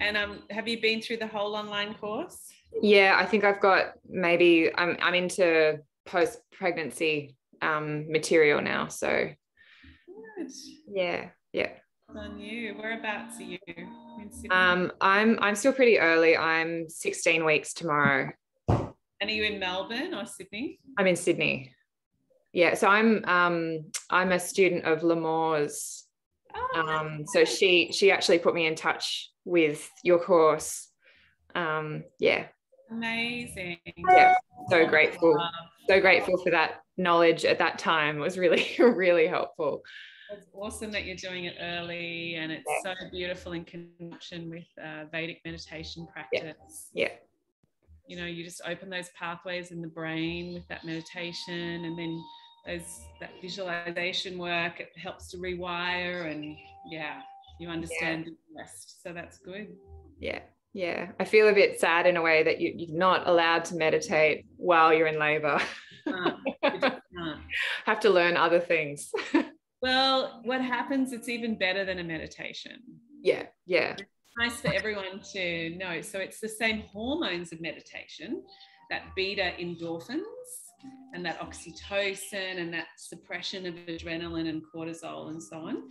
And um, have you been through the whole online course? Yeah, I think I've got maybe I'm I'm into post pregnancy um, material now. So Good. yeah, yeah. On you. Whereabouts are you? Um, I'm I'm still pretty early. I'm 16 weeks tomorrow. and are you in Melbourne or Sydney? I'm in Sydney. Yeah, so I'm um I'm a student of Lamore's. Oh, Um, so she she actually put me in touch with your course. Um, yeah, amazing. yeah, so grateful. So grateful for that knowledge at that time. It was really really helpful. It's awesome that you're doing it early and it's so beautiful in conjunction with uh, Vedic meditation practice. Yeah. You know, you just open those pathways in the brain with that meditation and then those that visualization work, it helps to rewire and yeah, you understand the rest. So that's good. Yeah. Yeah. I feel a bit sad in a way that you, you're not allowed to meditate while you're in labor. Can't. You just can't. Have to learn other things. Well, what happens, it's even better than a meditation. yeah. Yeah. nice for everyone to know. So it's the same hormones of meditation, that beta endorphins and that oxytocin and that suppression of adrenaline and cortisol and so on.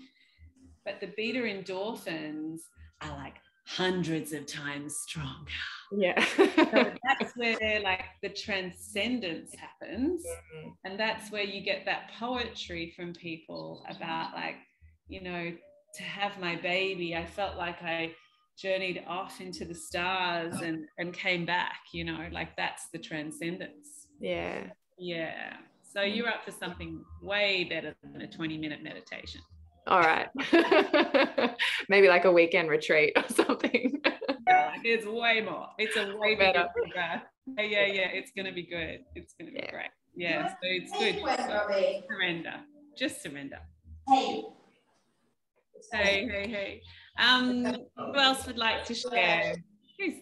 But the beta endorphins are like hundreds of times stronger. Yeah. So that's where like the transcendence happens. Mm-hmm. And that's where you get that poetry from people about like, you know, to have my baby, I felt like I journeyed off into the stars and and came back, you know, like that's the transcendence. Yeah. Yeah. So you're up for something way better than a 20 minute meditation. All right. Maybe like a weekend retreat or something. Yeah, it's way more. It's a way Better. better. Yeah, yeah, yeah. It's gonna be good. It's gonna be Yeah. great. Yeah. So it's good. Surrender. Just surrender. Hey. Hey, hey, hey. Um, who else would like to share? Who's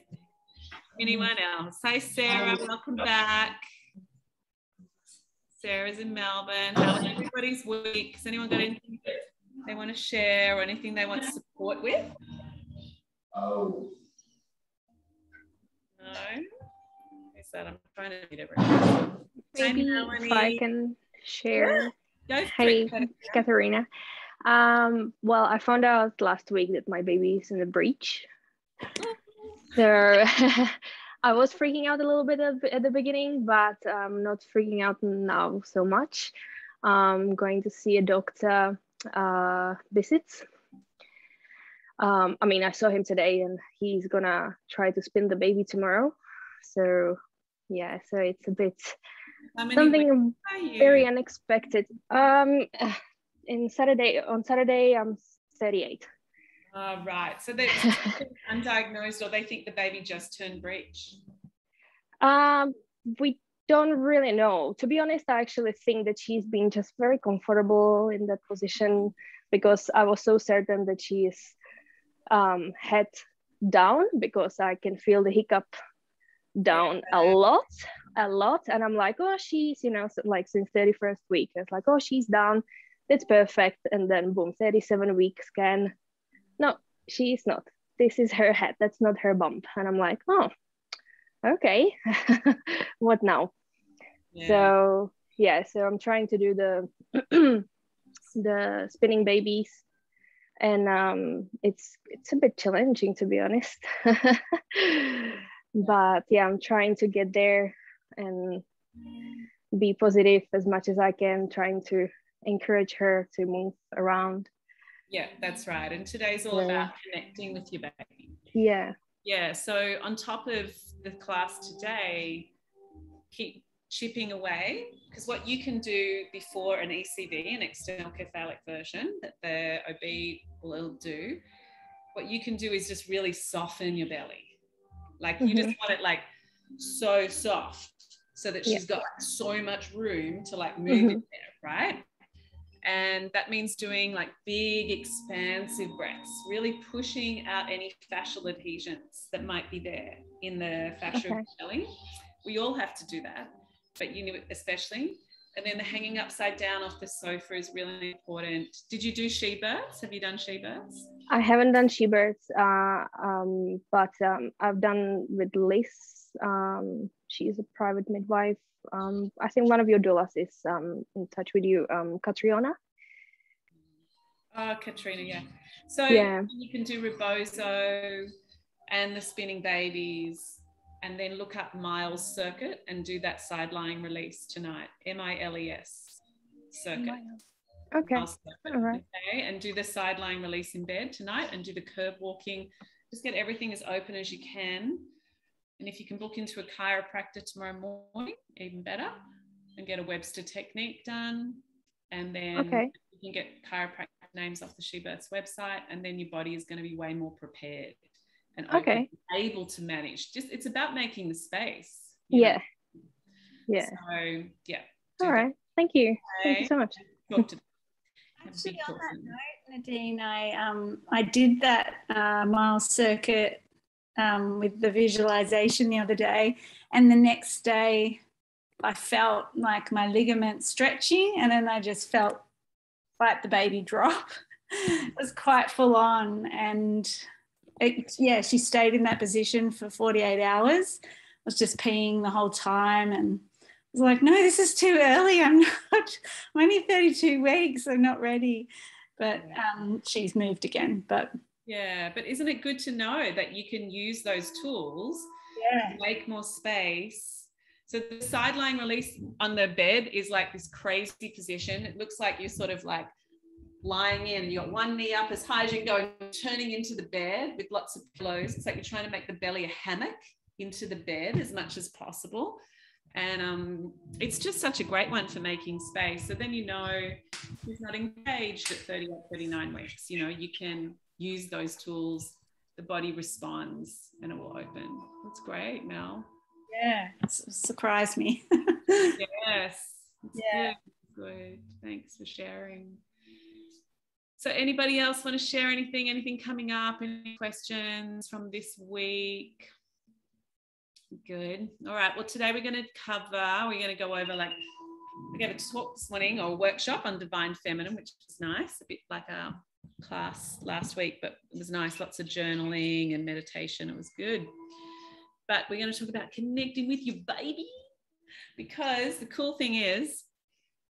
anyone else? Hi, Sarah. Welcome back. Sarah's in Melbourne. How was everybody's week? Has anyone got anything they want to share or anything they want support with? Oh. No. Who said I'm trying to meet everyone? Maybe if I can share. Go Hey. Katharina. Um, well, I found out last week that my baby is in the breech. So I was freaking out a little bit at the beginning, but I'm not freaking out now so much. I'm going to see a doctor uh, visits. Um, I mean, I saw him today and he's gonna try to spin the baby tomorrow. So yeah, so it's a bit something weeks are you? very unexpected. Um, in Saturday on Saturday I'm 38. Oh, right. So they're undiagnosed or they think the baby just turned breech. Um, we don't really know. To be honest, I actually think that she's been just very comfortable in that position because I was so certain that she is um, head down because I can feel the hiccup down a lot, a lot. And I'm like, oh, she's, you know, like since 31st week, it's like, oh, she's down. That's perfect. And then boom, 37 week scan. No, she is not. This is her head. That's not her bump. And I'm like, oh, okay. what now? Yeah. So yeah, so I'm trying to do the the spinning babies, and um, it's it's a bit challenging to be honest. but yeah, I'm trying to get there and be positive as much as I can, trying to encourage her to move around. Yeah, that's right. And today's all Yeah. about connecting with your baby. Yeah, Yeah. So on top of the class today, keep chipping away because what you can do before an ECV, an external cephalic version that the OB will do, what you can do is just really soften your belly. Like you just mm-hmm. want it like so soft so that she's got like so much room to like move mm-hmm. in there, right? And that means doing like big expansive breaths, really pushing out any fascial adhesions that might be there in the fascia of Okay. We all have to do that, but you know, especially. And then the hanging upside down off the sofa is really important. Did you do she births? Have you done she births? I haven't done she births, uh, um, but um, I've done with Liz. Um, she's a private midwife. Um, I think one of your doulas is um, in touch with you, um, Catriona. Oh, Katrina, yeah. So Yeah. you can do Rebozo and the spinning babies, and then look up Miles Circuit and do that side lying release tonight. M I L E S circuit. Okay. Circuit, all right. Okay. And do the side lying release in bed tonight and do the curb walking. Just get everything as open as you can. And if you can book into a chiropractor tomorrow morning, even better, and get a Webster technique done. And then Okay. you can get chiropractic names off the She Births website, and then your body is going to be way more prepared and Okay. able to manage. Just it's about making the space. you know. Yeah. Yeah. So yeah. do All that. Thank you. Thank you so much. Talk to- have Actually, on that note, Nadine, I um I did that uh, Miles circuit um, with the visualization the other day, and the next day I felt like my ligaments stretching, and then I just felt like the baby drop. it was quite full on, and it, yeah, she stayed in that position for 48 hours. I Was just peeing the whole time, and I was like, no, this is too early. I'm not. I'm only 32 weeks. I'm not ready. But um, she's moved again. But Yeah, but isn't it good to know that you can use those tools yeah, to make more space? So the side lying release on the bed is like this crazy position. It looks like you're sort of like lying in. You got one knee up as high as you can go, turning into the bed with lots of pillows. It's like you're trying to make the belly a hammock into the bed as much as possible. And um, it's just such a great one for making space. So then you know who's not engaged at 38, 39 weeks. You know, you can use those tools, the body responds and it will open. That's great, Mel. yeah, surprised me. Yes. Yeah. Good. good. Thanks for sharing. So anybody else want to share anything? Anything coming up? Any questions from this week? Good. All right. Well, today we're going to cover, we're going to go over like, we gave a talk this morning or a workshop on divine feminine, which is nice, a bit like our class last week, but it was nice. Lots of journaling and meditation. It was good. But we're going to talk about connecting with your baby because the cool thing is,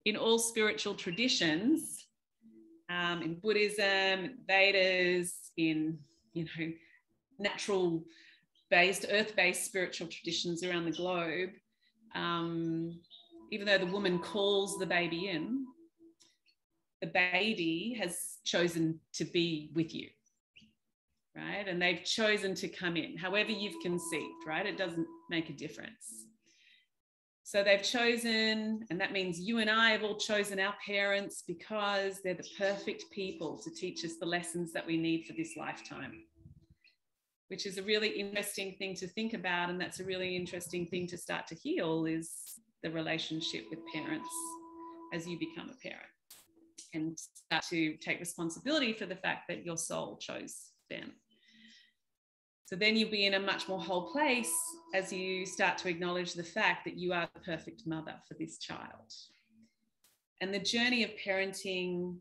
in all spiritual traditions, um, in Buddhism, Vedas, in you know natural based, earth based spiritual traditions around the globe, um, even though the woman calls the baby in, the baby has chosen to be with you, right? And they've chosen to come in, however you've conceived, right? It doesn't make a difference. So they've chosen, and that means you and I have all chosen our parents because they're the perfect people to teach us the lessons that we need for this lifetime, which is a really interesting thing to think about. And that's a really interesting thing to start to heal is the relationship with parents as you become a parent and start to take responsibility for the fact that your soul chose them. So then you'll be in a much more whole place as you start to acknowledge the fact that you are the perfect mother for this child. And the journey of parenting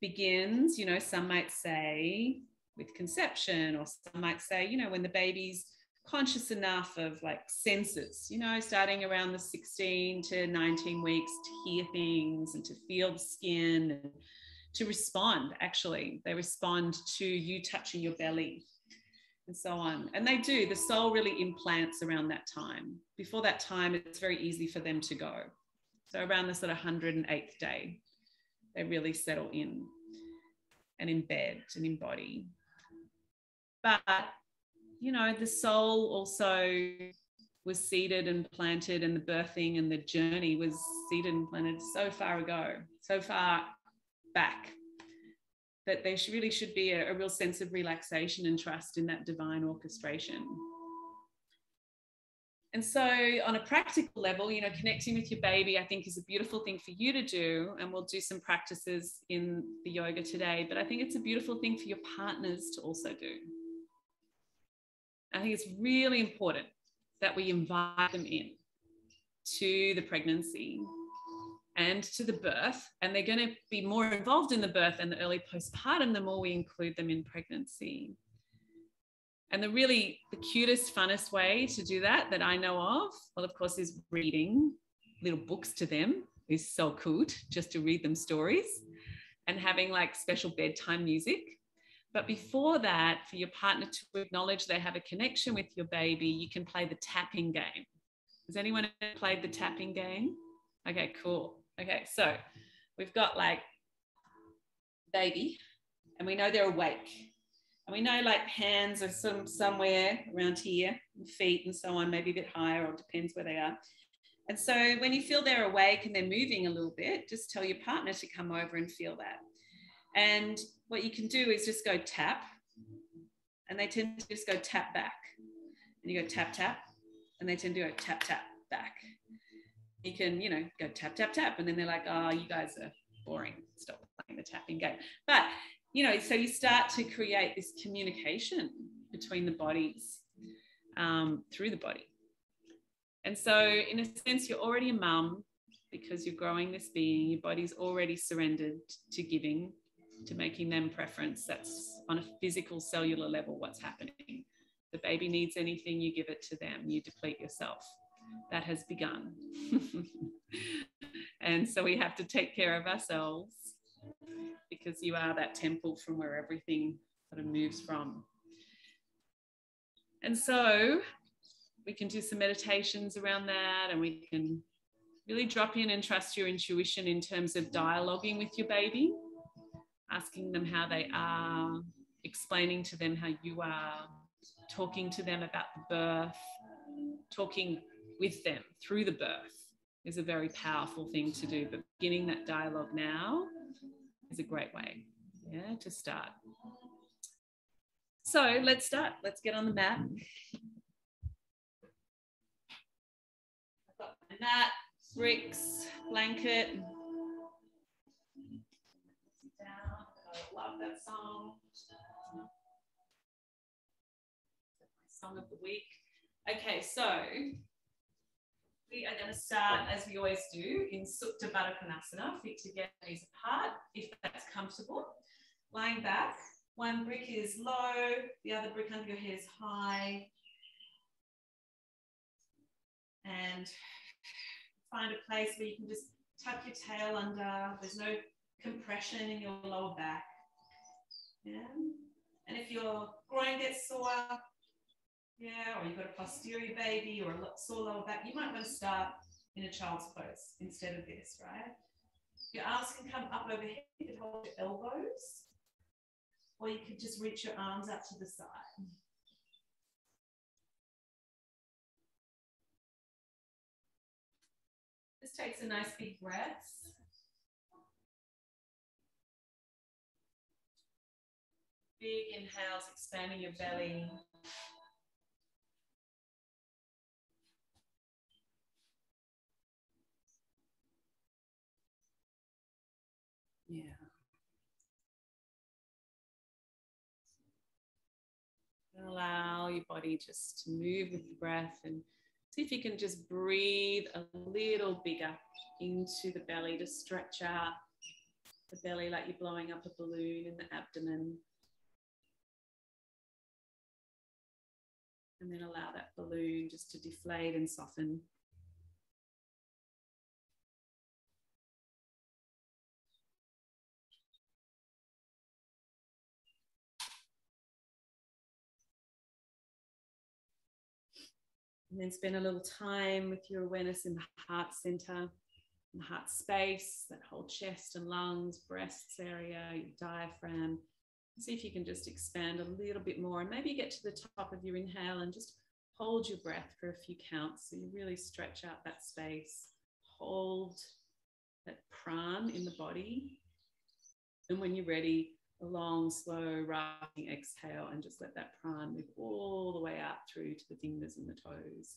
begins, you know, some might say with conception, or some might say, you know, when the baby's conscious enough of like senses, you know, starting around the 16 to 19 weeks to hear things and to feel the skin and to respond. Actually, they respond to you touching your belly and so on. And they do, the soul really implants around that time. Before that time, it's very easy for them to go. So around the sort of 108th day, they really settle in and embed and embody. But, you know, the soul also was seeded and planted, and the birthing and the journey was seeded and planted so far ago, so far back that there really should be a, a real sense of relaxation and trust in that divine orchestration. And so, on a practical level, you know, connecting with your baby, I think, is a beautiful thing for you to do. And we'll do some practices in the yoga today. But I think it's a beautiful thing for your partners to also do. I think it's really important that we invite them in to the pregnancy and to the birth. And they're going to be more involved in the birth and the early postpartum the more we include them in pregnancy. And the really the cutest, funnest way to do that that I know of, well, of course, is reading little books to them is so cool just to read them stories and having like special bedtime music. But before that, for your partner to acknowledge they have a connection with your baby, you can play the tapping game. Has anyone played the tapping game? Okay, cool. Okay, so we've got like baby, and we know they're awake. And we know like hands are some somewhere around here, feet and so on, maybe a bit higher, or depends where they are. And so when you feel they're awake and they're moving a little bit, just tell your partner to come over and feel that. And what you can do is just go tap, and they tend to just go tap back. And you go tap, tap, and they tend to go tap, tap back. You can, you know, go tap, tap, tap, and then they're like, oh, you guys are boring. Stop playing the tapping game. But, you know, so you start to create this communication between the bodies um, through the body. And so, in a sense, you're already a mum because you're growing this being, your body's already surrendered to giving, to making them preference. That's on a physical, cellular level what's happening. The baby needs anything, you give it to them, you deplete yourself. That has begun. and so, we have to take care of ourselves because you are that temple from where everything sort of moves from. And so, we can do some meditations around that and we can really drop in and trust your intuition in terms of dialoguing with your baby, asking them how they are, explaining to them how you are, talking to them about the birth, talking with them through the birth is a very powerful thing to do. But beginning that dialogue now is a great way, yeah, to start. So let's start. Let's get on the mat. I've got my mat, bricks, blanket. Down. I love that song. Song of the week. Okay, so we are going to start as we always do in Supta Baddha Konasana, feet together, knees apart, if that's comfortable. Lying back, one brick is low, the other brick under your head is high. And find a place where you can just tuck your tail under. There's no compression in your lower back. Yeah. And if your groin gets sore, yeah, or you've got a posterior baby or a sore lower back, you might want to start in a child's pose instead of this, right? Your arms can come up overhead, you can hold your elbows, or you could just reach your arms out to the side. Just takes a nice big breath. Big inhales, expanding your belly. Yeah. Allow your body just to move with the breath and See if you can just breathe a little bigger into the belly to stretch out the belly like you're blowing up a balloon in the abdomen. And then allow that balloon just to deflate and soften. And then spend a little time with your awareness in the heart center, the heart space, that whole chest and lungs, breasts area, your diaphragm. See if you can just expand a little bit more and maybe get to the top of your inhale and just hold your breath for a few counts. So you really stretch out that space, hold that pran in the body. And when you're ready, a long, slow, rising exhale and just let that pran move all the way out through to the fingers and the toes.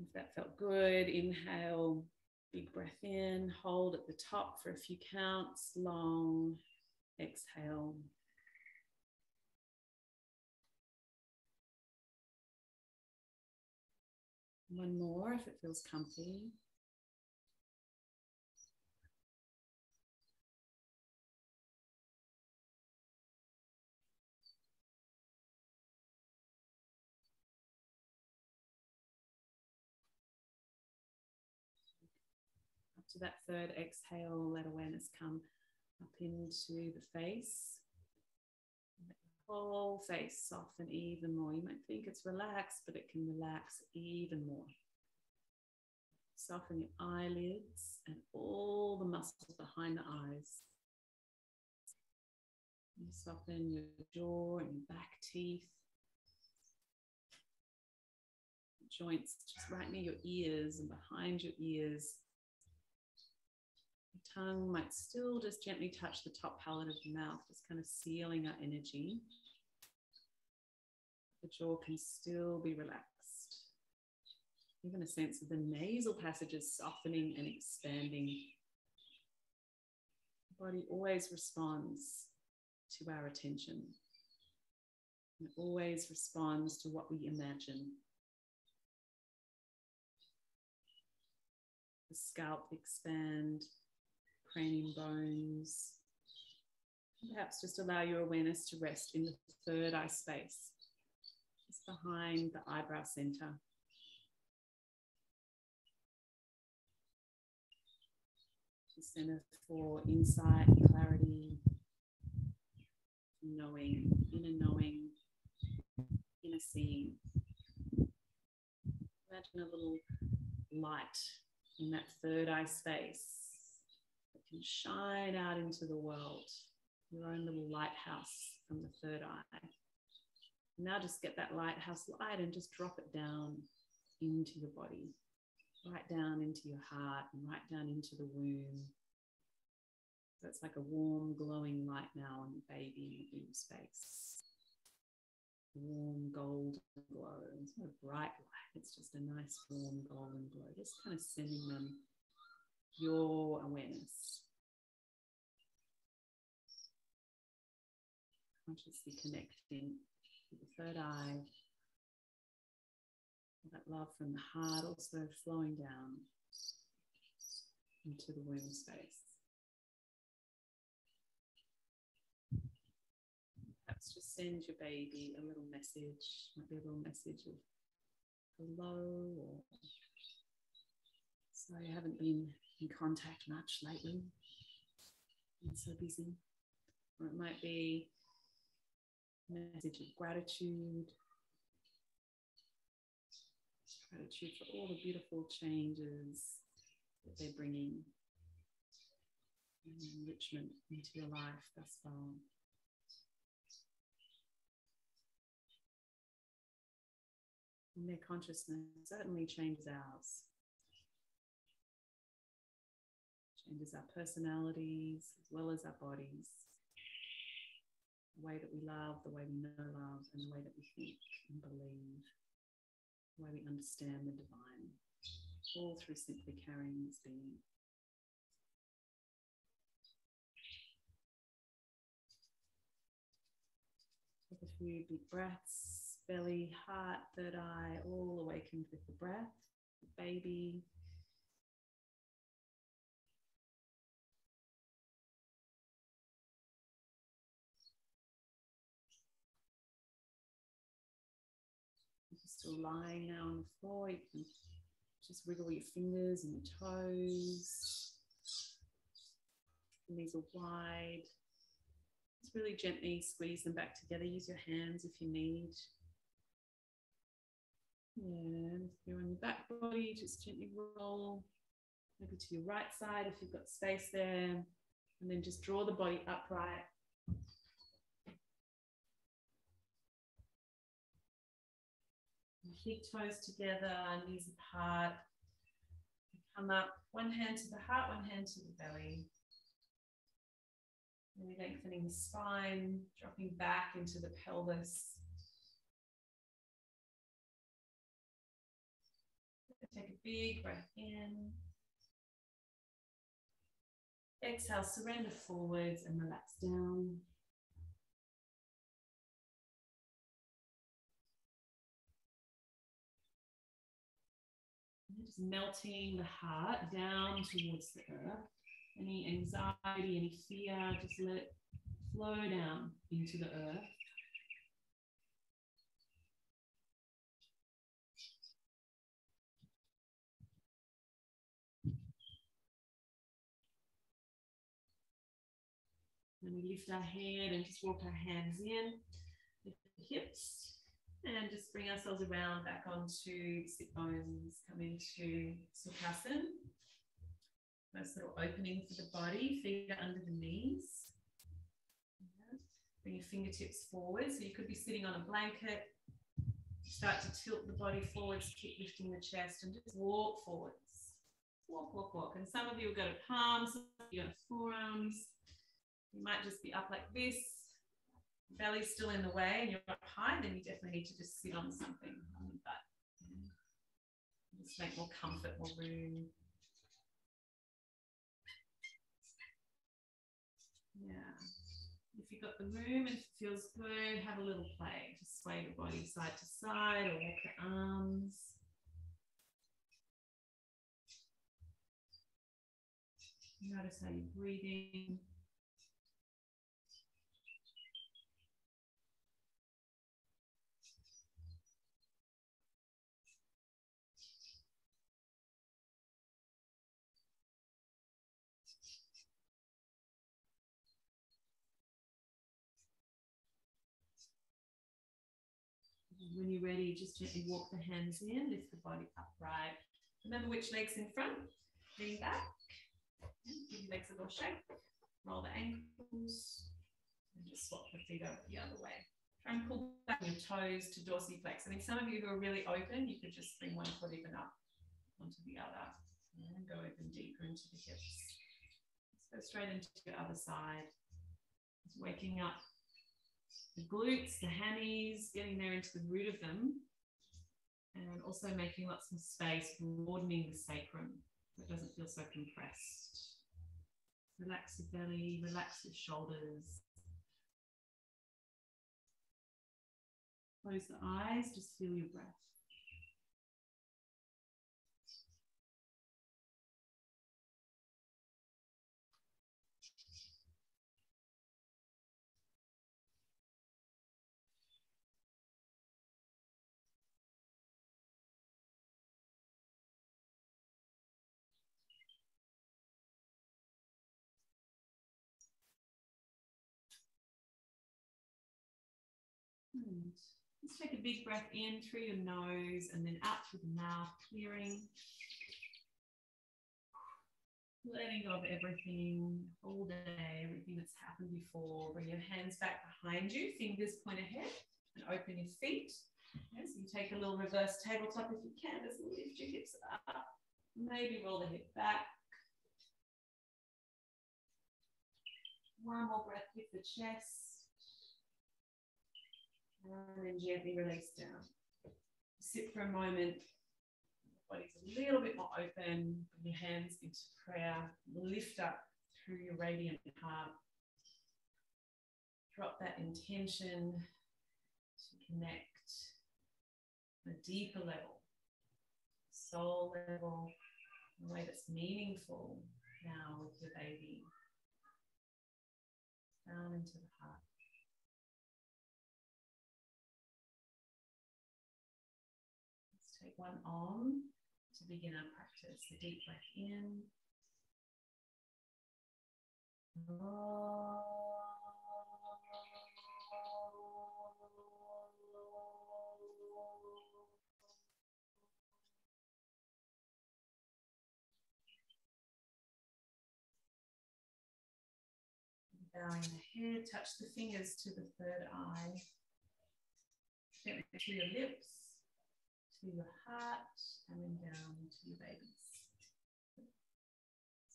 If that felt good, inhale, big breath in, hold at the top for a few counts, long exhale. One more if it feels comfy. To that third exhale, let awareness come up into the face. Whole face soften even more. You might think it's relaxed, but it can relax even more. Soften your eyelids and all the muscles behind the eyes. You soften your jaw and your back teeth. Joints just right near your ears and behind your ears. Tongue might still just gently touch the top palate of the mouth, just kind of sealing our energy. The jaw can still be relaxed. Even a sense of the nasal passages softening and expanding. The body always responds to our attention. It always responds to what we imagine. The scalp expand, cranium bones. Perhaps just allow your awareness to rest in the third eye space, just behind the eyebrow center. The center for insight, clarity, knowing, inner knowing, inner seeing. Imagine a little light in that third eye space can shine out into the world, your own little lighthouse from the third eye. Now just get that lighthouse light and just drop it down into your body, right down into your heart and right down into the womb. So it's like a warm, glowing light now on the baby in the womb space. Warm golden glow. It's not a bright light, it's just a nice warm golden glow. Just kind of sending them your awareness. Consciously connecting with the third eye. That love from the heart also flowing down into the womb space. Perhaps just send your baby a little message, might be a little message of hello or sorry I haven't been in contact much lately. I'm so busy. Or it might be a message of gratitude. Gratitude for all the beautiful changes that they're bringing and enrichment into your life thus far. And their consciousness certainly changes ours. Changes our personalities as well as our bodies. The way that we love, the way we know love, and the way that we think and believe, the way we understand the divine, all through simply carrying this being. Take a few deep breaths, belly, heart, third eye, all awakened with the breath. Baby. Lying now on the floor, you can just wiggle your fingers and your toes. Knees are wide. Just really gently squeeze them back together. Use your hands if you need. And if you're on your back body, just gently roll maybe to your right side if you've got space there. And then just draw the body upright. Keep toes together, knees apart. Come up, one hand to the heart, one hand to the belly. Really lengthening the spine, dropping back into the pelvis. Take a big breath in. Exhale, surrender forwards and relax down. Melting the heart down towards the earth. Any anxiety, any fear, just let it flow down into the earth. And we lift our head and just walk our hands in, lift the hips, and just bring ourselves around back onto sit bones, come into Sukhasana. Nice little opening for the body, feet under the knees. Bring your fingertips forward. So you could be sitting on a blanket. Start to tilt the body forwards, keep lifting the chest, and just walk forwards. Walk, walk, walk. And some of you will go to palms, you go to forearms. You might just be up like this, belly's still in the way and you're up high, then you definitely need to just sit on something the butt. Just make more comfort, more room. Yeah. If you've got the room and it feels good, have a little play. Just sway your body side to side or walk the arms. Notice how you're breathing. When you're ready, just gently walk the hands in, lift the body upright. Remember which leg's in front, lean back, give your legs a little shake, roll the ankles, and just swap the feet over the other way. Try and pull back your toes to dorsiflex. I mean, some of you who are really open, you could just bring one foot even up onto the other and go even deeper into the hips. Let's go straight into the other side. Waking up the glutes, the hammies, getting there into the root of them, and also making lots of space, broadening the sacrum so it doesn't feel so compressed. Relax the belly, relax the shoulders. Close the eyes, just feel your breath. Let's take a big breath in through your nose and then out through the mouth, clearing. Letting go of everything all day, everything that's happened before. Bring your hands back behind you, fingers point ahead, and open your feet. Okay, so you take a little reverse tabletop if you can, just lift your hips up. Maybe roll the hip back. One more breath with the chest. And then gently release down. Sit for a moment. Body's a little bit more open. Bring your hands into prayer. Lift up through your radiant heart. Drop that intention to connect on a deeper level, soul level, in a way that's meaningful now with your baby. Down into the heart. One arm to begin our practice. A deep breath in. Bowing the head, touch the fingers to the third eye. Gently to your lips to your heart, coming down to your babies.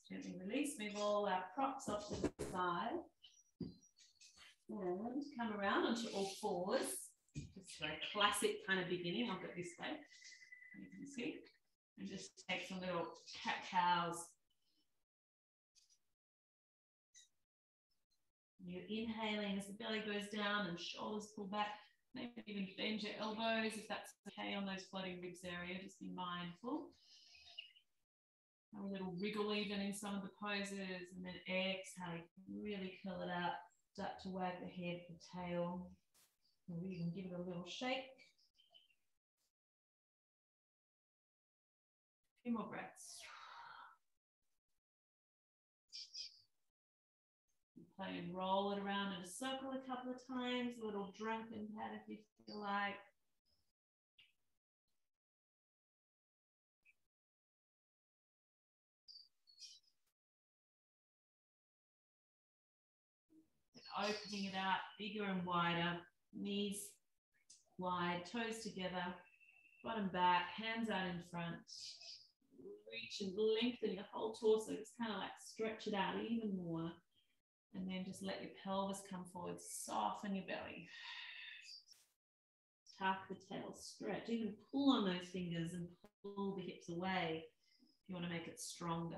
Gently release, move all our props off to the side. And come around onto all fours. Just a classic kind of beginning. I'll go this way. You can see. And just take some little cat cows. You're inhaling as the belly goes down and shoulders pull back. Maybe even bend your elbows if that's okay on those floating ribs area. Just be mindful. a little wriggle even in some of the poses, and then exhale, really curl it out. Start to wag the head, the tail. Maybe even give it a little shake. A few more breaths. And roll it around in a circle a couple of times, a little drunken pad if you feel like. opening it out bigger and wider, knees wide, toes together, bottom back, hands out in front. Reach and lengthen your whole torso, just kind of like stretch it out even more. And then just let your pelvis come forward, soften your belly. Tuck the tail, stretch, even pull on those fingers and pull the hips away if you want to make it stronger.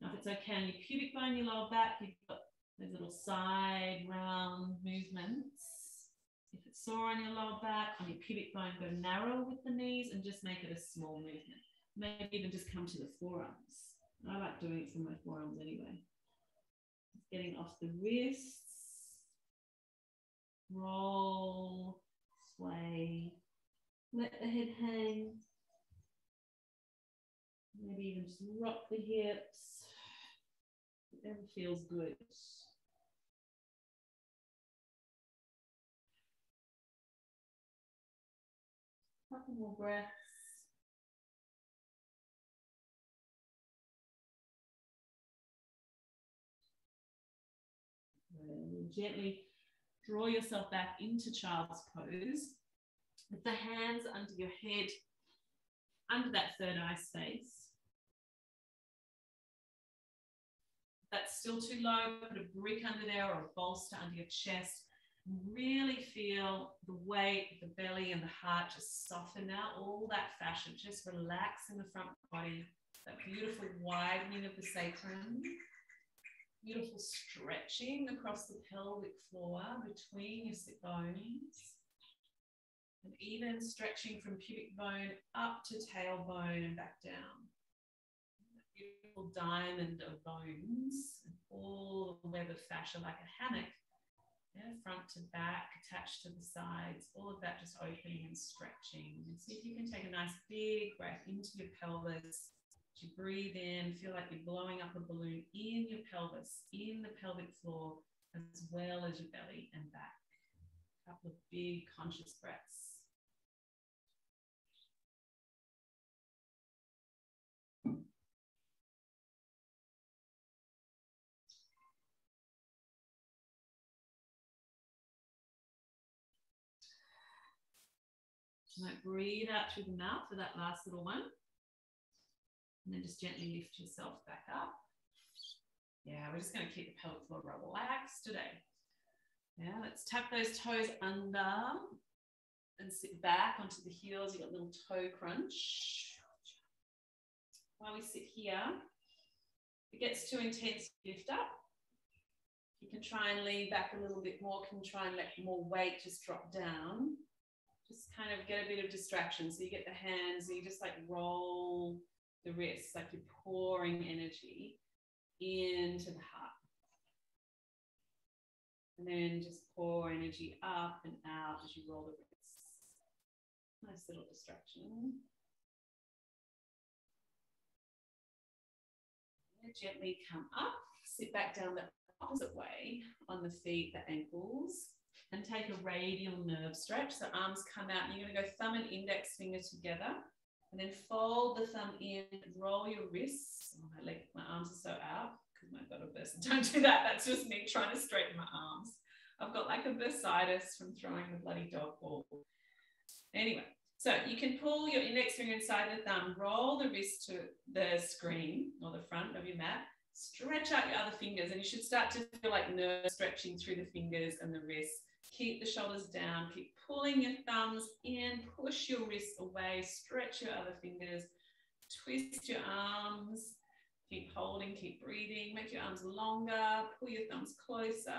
Now, if it's okay on your pubic bone, your lower back, you've got those little side round movements. If it's sore on your lower back, on your pubic bone, go narrow with the knees and just make it a small movement. Maybe even just come to the forearms. I like doing it from my forearms anyway. Getting off the wrists, roll, sway, let the head hang. Maybe even just rock the hips. Whatever feels good. Couple more breaths. Gently draw yourself back into child's pose with the hands under your head, under that third eye space. If that's still too low, put a brick under there or a bolster under your chest really feel the weight, the belly, and the heart just soften out. All that fascia just relax in the front body. That beautiful widening of the sacrum. Beautiful stretching across the pelvic floor between your sit bones. And even stretching from pubic bone up to tailbone and back down. Beautiful diamond of bones, and all the web of fascia like a hammock yeah, front to back, attached to the sides, all of that just opening and stretching. And see if you can take a nice big breath into your pelvis. As you breathe in, feel like you're blowing up a balloon in your pelvis, in the pelvic floor, as well as your belly and back. A couple of big conscious breaths. might breathe out through the mouth for that last little one. And then just gently lift yourself back up. Yeah, we're just going to keep the pelvic floor relaxed today. Yeah, let's tuck those toes under and sit back onto the heels. You got a little toe crunch. While we sit here, if it gets too intense, lift up. You can try and lean back a little bit more, can try and let more weight just drop down just kind of get a bit of distraction. So you get the hands, and you just like roll the wrists, like you're pouring energy into the heart. And then just pour energy up and out as you roll the wrists. Nice little distraction. Gently come up, sit back down the opposite way on the feet, the ankles and take a radial nerve stretch. So arms come out and you're going to go thumb and index finger together and then fold the thumb in, roll your wrists. Oh, my leg, my arms are so out because my God, a burst. Don't do that. That's just me trying to straighten my arms. I've got like a bursitis from throwing the bloody dog ball. Anyway, so you can pull your index finger inside the thumb, roll the wrist to the screen or the front of your mat, stretch out your other fingers, and you should start to feel like nerve stretching through the fingers and the wrists. Keep the shoulders down, keep pulling your thumbs in, push your wrists away, stretch your other fingers, twist your arms, keep holding, keep breathing, make your arms longer, pull your thumbs closer,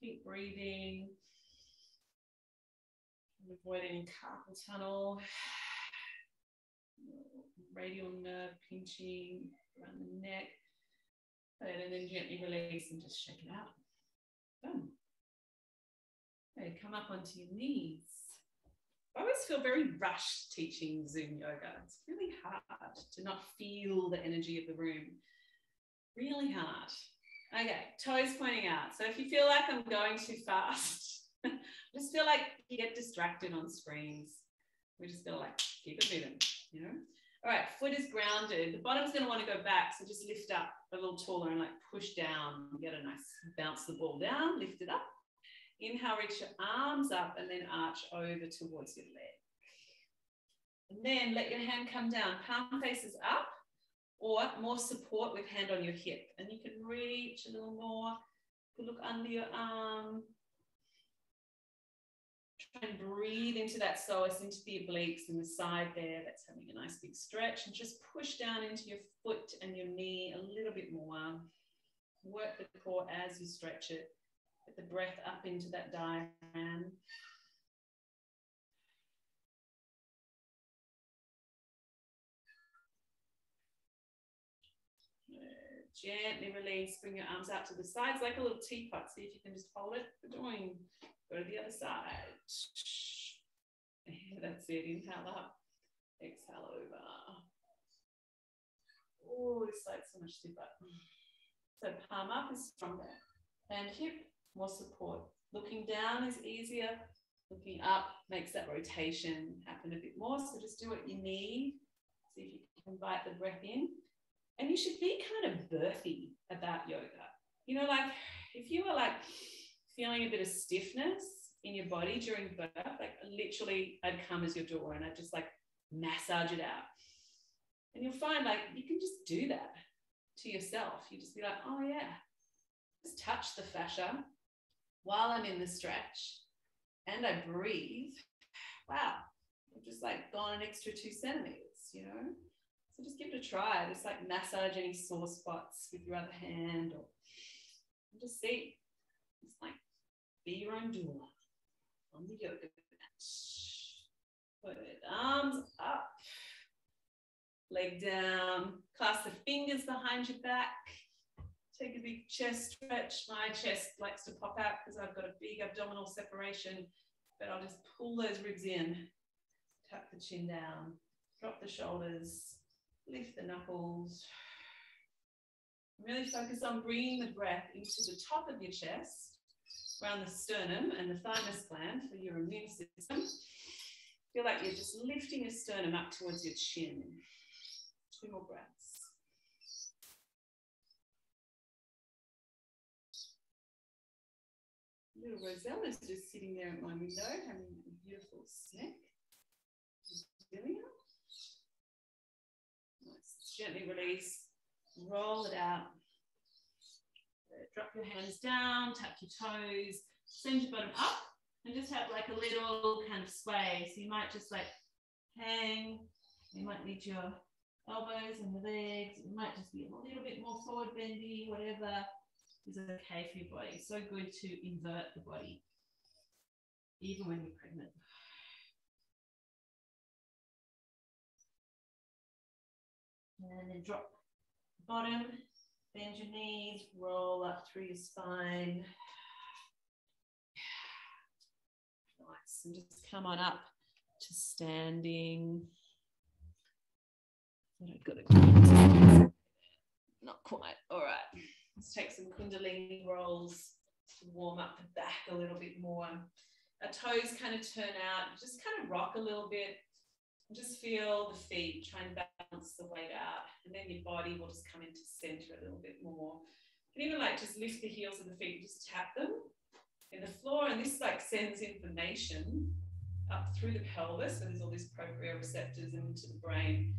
keep breathing. Avoid any carpal tunnel. radial nerve pinching around the neck. And then gently release and just shake it out. Boom. Come up onto your knees. I always feel very rushed teaching Zoom yoga. It's really hard to not feel the energy of the room. Really hard. Okay, toes pointing out. So if you feel like I'm going too fast, just feel like you get distracted on screens. We just feel like keep it moving, you know? All right, foot is grounded. The bottom's gonna wanna go back, so just lift up a little taller and like push down. Get a nice bounce the ball down, lift it up. Inhale, reach your arms up and then arch over towards your leg. And then let your hand come down, palm faces up or more support with hand on your hip. And you can reach a little more, look under your arm. Try and breathe into that psoas, into the obliques and the side there. That's having a nice big stretch. And just push down into your foot and your knee a little bit more. Work the core as you stretch it. Get the breath up into that diaphragm. Gently release, bring your arms out to the sides like a little teapot. See if you can just hold it. Doing. Go to the other side. That's it. Inhale up. Exhale over. Oh, this side's so much deeper. So palm up is stronger. And hip, more support. Looking down is easier. Looking up makes that rotation happen a bit more. So just do what you need. See if you can invite the breath in. And you should be kind of birthy about yoga. You know, like if you were like feeling a bit of stiffness in your body during birth, like literally I'd come as your doula and I'd just like massage it out. And you'll find like you can just do that to yourself. You just be like, oh yeah, just touch the fascia while I'm in the stretch and I breathe. Wow, I've just like gone an extra two centimeters, you know? So just give it a try. Just like massage any sore spots with your other hand or just see. Just like be your own doula on the yoga mat. Put it arms up, leg down, clasp the fingers behind your back. Take a big chest stretch. My chest likes to pop out because I've got a big abdominal separation, but I'll just pull those ribs in, tuck the chin down, drop the shoulders, lift the knuckles. Really focus on bringing the breath into the top of your chest, around the sternum and the thymus gland for your immune system. Feel like you're just lifting your sternum up towards your chin. Two more breaths. Little Rosella's just sitting there at my window having a beautiful snack. Gently release, roll it out. Drop your hands down, tap your toes, send your bottom up, and just have like a little kind of sway. So you might just like hang, you might need your elbows and the legs, it might just be a little bit more forward bendy, whatever is okay for your body. So good to invert the body, even when you're pregnant. And then drop bottom, bend your knees, roll up through your spine. Nice. And just come on up to standing. I've got not quite. All right. Let's take some kundalini rolls to warm up the back a little bit more. Our toes kind of turn out, just kind of rock a little bit just feel the feet, try and balance the weight out, and then your body will just come into center a little bit more. And even like just lift the heels of the feet, just tap them in the floor, and this like sends information up through the pelvis. So there's all these proprioceptors into the brain,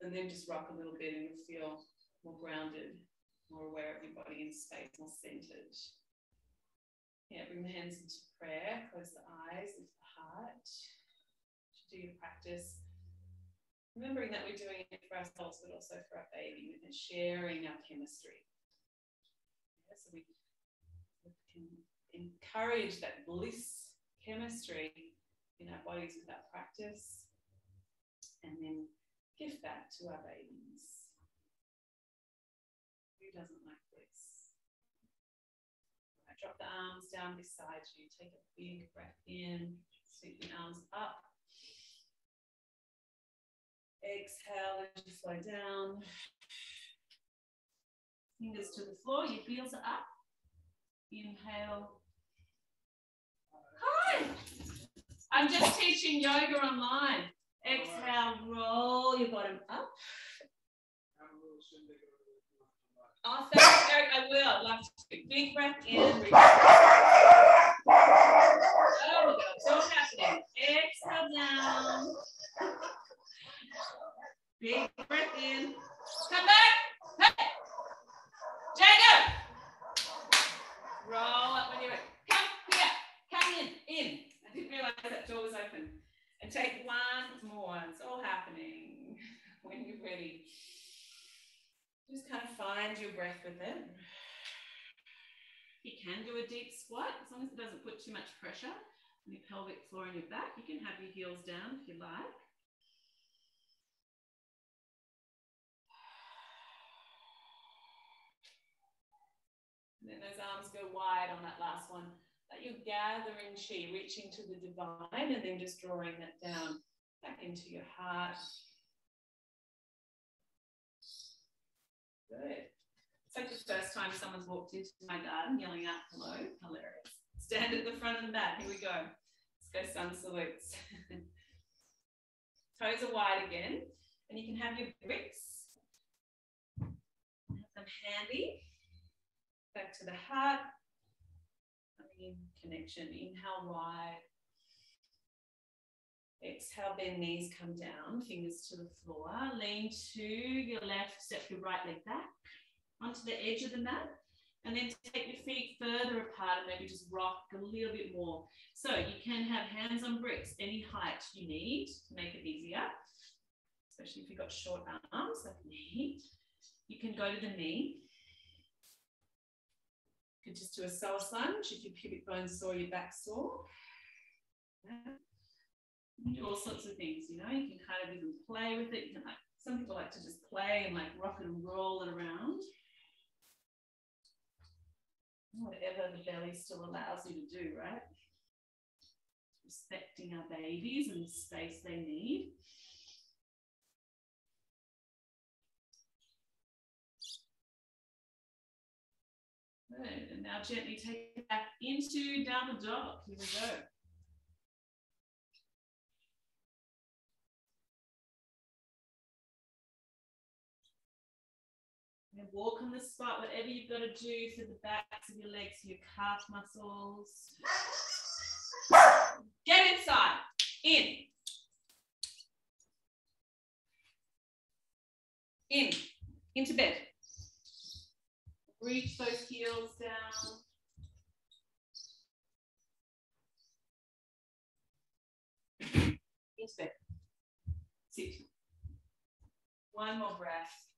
and then just rock a little bit, and you'll feel more grounded, more aware of your body in space, more centered. Yeah, bring the hands into prayer, close the eyes, lift the heart do your practice. Remembering that we're doing it for ourselves, but also for our baby and sharing our chemistry. Yeah, so we, we can encourage that bliss chemistry in our bodies with our practice. And then give that to our babies. Doesn't like this? Right, drop the arms down beside you. Take a big breath in. Sweep the arms up. Exhale as you slow down. Fingers to the floor, your heels are up. Inhale. Hi! I'm just teaching yoga online. Exhale, roll your bottom up. Eric. I will. Love. Big breath in. Oh, we go. It's all happening. Exhale down. Big breath in. Come back. Hey. Jacob. Roll up when you're Come here. Come in. In. I didn't realize that door was open. And take one more. It's all happening when you're ready. Just kind of find your breath with it. You can do a deep squat as long as it doesn't put too much pressure on your pelvic floor and your back. You can have your heels down if you like. And then those arms go wide on that last one. That you're gathering chi, reaching to the divine, and then just drawing that down back into your heart, Good. It's like the first time someone's walked into my garden yelling out hello. Hilarious. Stand at the front of the mat. Here we go. Let's go sun salutes. Toes are wide again. And you can have your bricks. Have them handy. Back to the heart. In connection. Inhale wide. Exhale, bend knees, come down, fingers to the floor. Lean to your left, step your right leg back onto the edge of the mat. And then take your feet further apart and maybe just rock a little bit more. So you can have hands on bricks, any height you need to make it easier, especially if you've got short arms like me. You can go to the knee. You could just do a psoas lunge if your pubic bone sore, your back sore. Do all sorts of things, you know, you can kind of even play with it. You can like, some people like to just play and like rock and roll it around. Whatever the belly still allows you to do, right? Respecting our babies and the space they need. Good. And now gently take it back into downward dog. Here we go. And walk on the spot, whatever you've got to do for the backs of your legs, your calf muscles. Get inside. In. In. Into bed. Reach those heels down. Into bed. Sit. One more breath.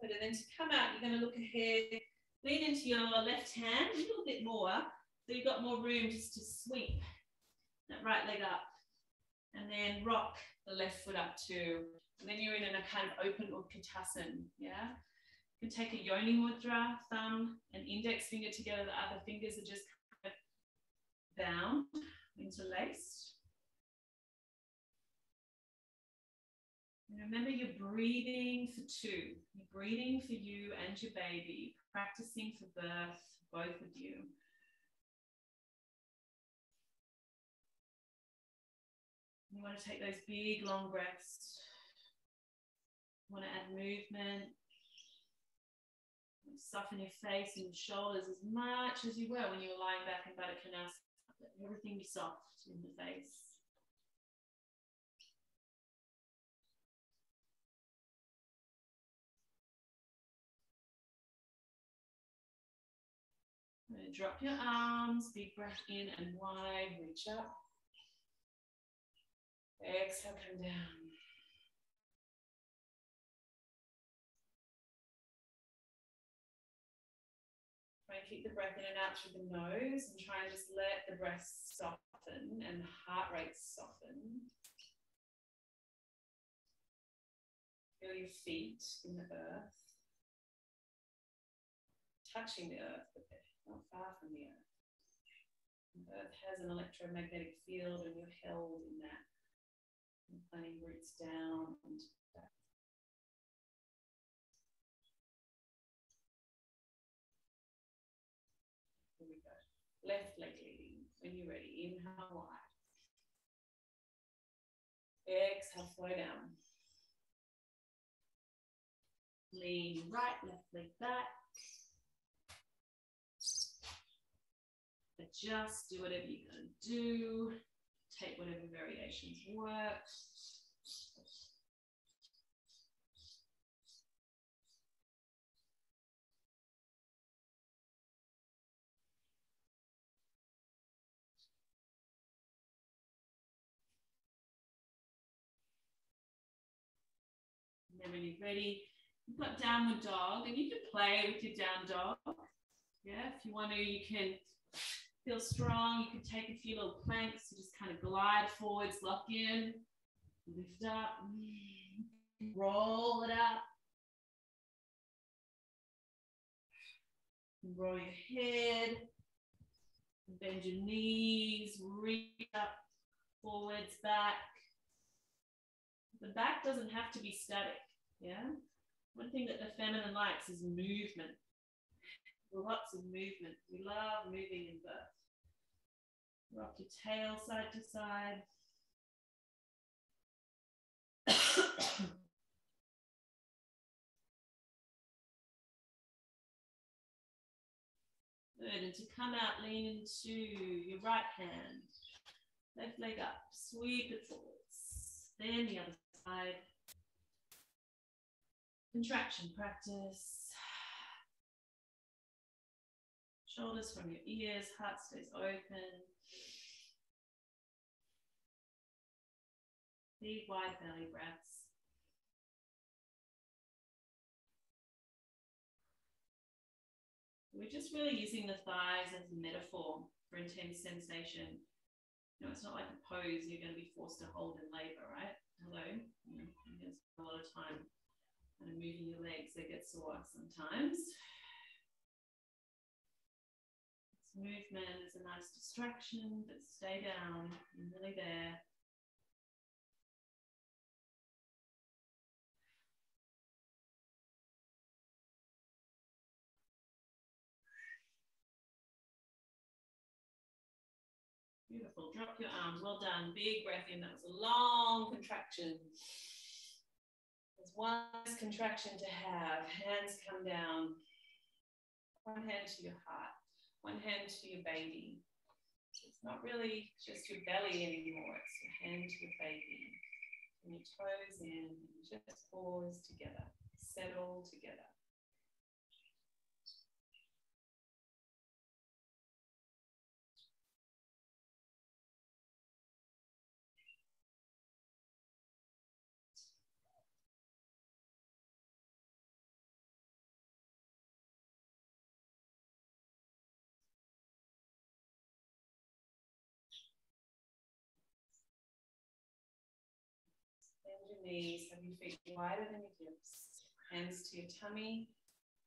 Good. And then to come out, you're going to look ahead, lean into your left hand a little bit more. So you've got more room just to sweep that right leg up and then rock the left foot up too. And then you're in a kind of open Utkatasana, yeah? You can take a yoni mudra, thumb and index finger together. The other fingers are just kind of bound, interlaced. And remember, you're breathing for two. You're breathing for you and your baby, practicing for birth, both of you. You want to take those big, long breaths. You want to add movement. Soften your face and your shoulders as much as you were when you were lying back in Baddha Konasana. Everything be soft in the face. Drop your arms, big breath in and wide, reach up. Exhale, come down. Try and keep the breath in and out through the nose and try and just let the breath soften and the heart rate soften. Feel your feet in the earth, touching the earth, but they're not far from the earth. Earth has an electromagnetic field, and you're held in that. And planting roots down and back. Here we go. Left leg leading. When you're ready, inhale wide. Exhale, flow down. Lean right, left leg back. Adjust, do whatever you're going to do. Take whatever variations work. And when you're ready, you've got downward dog, and you can play with your down dog. Yeah, if you want to, you can feel strong. You can take a few little planks to just kind of glide forwards, lock in, lift up, roll it up. Roll your head, bend your knees, reach up, forwards, back. The back doesn't have to be static. Yeah. One thing that the feminine likes is movement. Lots of movement. We love moving in birth. Rock your tail side to side. Good. And to come out, lean into your right hand. Left leg up. Sweep it forwards. Then the other side. Contraction practice. Shoulders from your ears, heart stays open. Wide belly breaths. We're just really using the thighs as a metaphor for intense sensation. You know, it's not like a pose you're going to be forced to hold in labor, right? Hello? You a lot of time kind of moving your legs, they get sore sometimes. This movement is a nice distraction, but stay down, you're really there. Beautiful. Drop your arms. Well done. Big breath in. That was a long contraction. There's one contraction to have. Hands come down. One hand to your heart. One hand to your baby. It's not really just your belly anymore. It's your hand to your baby. And your toes in. And just pause together. Settle together. Knees, have your feet wider than your hips, hands to your tummy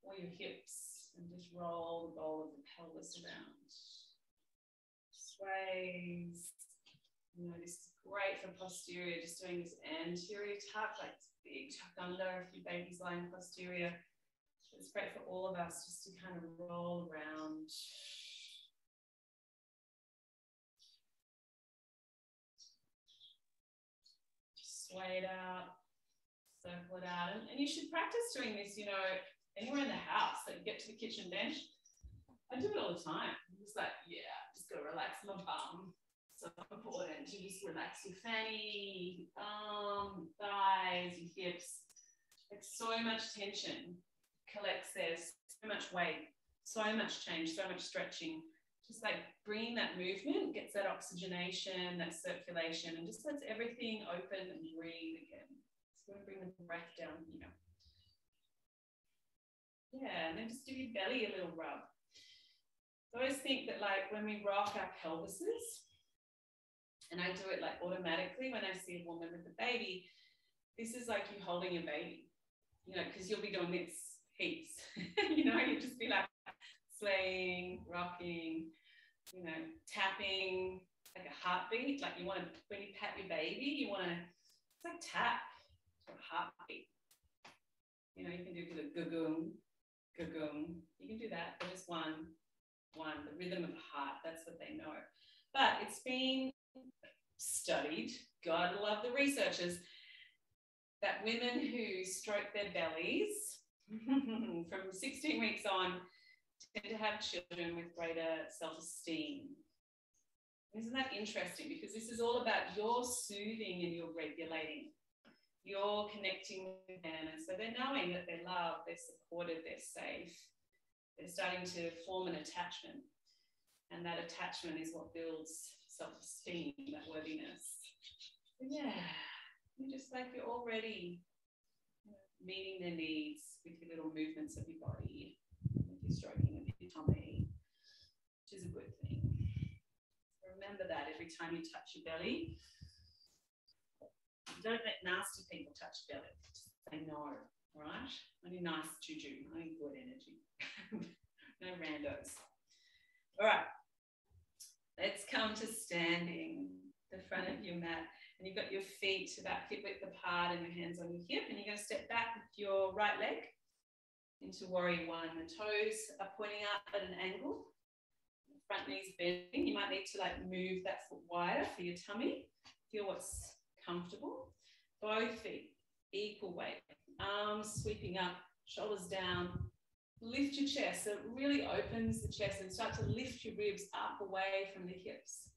or your hips, and just roll the bowl of the pelvis around. Sways. You know, this is great for posterior, just doing this anterior tuck, like big tuck under if your baby's lying posterior. It's great for all of us just to kind of roll around. Sway it out, circle it out. And, and, you should practice doing this, you know, anywhere in the house that you get to the kitchen bench. I do it all the time. I'm just like, yeah, just gotta relax my bum. So important to just relax your fanny, thumb, thighs, your hips. Like so much tension collects there, so much weight, so much change, so much stretching just like bringing that movement gets that oxygenation, that circulation, and just lets everything open and breathe again. So we're bring the breath down here. Yeah, and then just give your belly a little rub. I always think that like when we rock our pelvises, and I do it like automatically when I see a woman with a baby, this is like you holding a baby. you know, because you'll be doing this heaps. you know, you just be like swaying, rocking, you know, tapping like a heartbeat. Like you want to, when you pat your baby, you want to, it's like tap a heartbeat. You know, you can do the gagoon. You can do that, but just one, one, the rhythm of the heart. That's what they know. But it's been studied. God love the researchers that women who stroke their bellies from 16 weeks on tend to have children with greater self-esteem. Isn't that interesting? Because this is all about your soothing and your regulating. You're connecting with them. And so they're knowing that they're loved, they're supported, they're safe. They're starting to form an attachment. And that attachment is what builds self-esteem, that worthiness. But yeah, you're just like you're already meeting their needs with your little movements of your body, with your stroking tummy, which is a good thing. Remember that every time you touch your belly. Don't let nasty people touch your belly. Just say no, right? Only nice juju, only good energy. no randos. All right, let's come to standing the front of your mat and you've got your feet about hip width apart and your hands on your hip and you're going to step back with your right leg into warrior one. The toes are pointing out at an angle. The front knees bending. You might need to like move that foot wider for your tummy. Feel what's comfortable. Both feet equal weight. Arms sweeping up, shoulders down, lift your chest. So it really opens the chest and start to lift your ribs up away from the hips.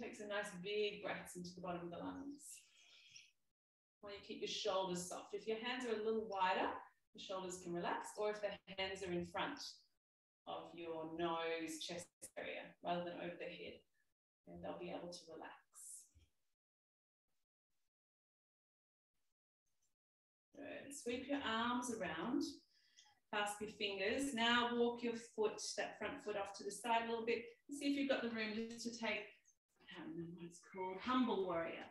Take some nice big breaths into the bottom of the lungs. While you keep your shoulders soft. If your hands are a little wider, the shoulders can relax, or if the hands are in front of your nose, chest area, rather than over the head, and they'll be able to relax. Good. Sweep your arms around, clasp your fingers. Now walk your foot, that front foot off to the side a little bit. See if you've got the room just to take, um, I can't remember what it's called, humble warrior.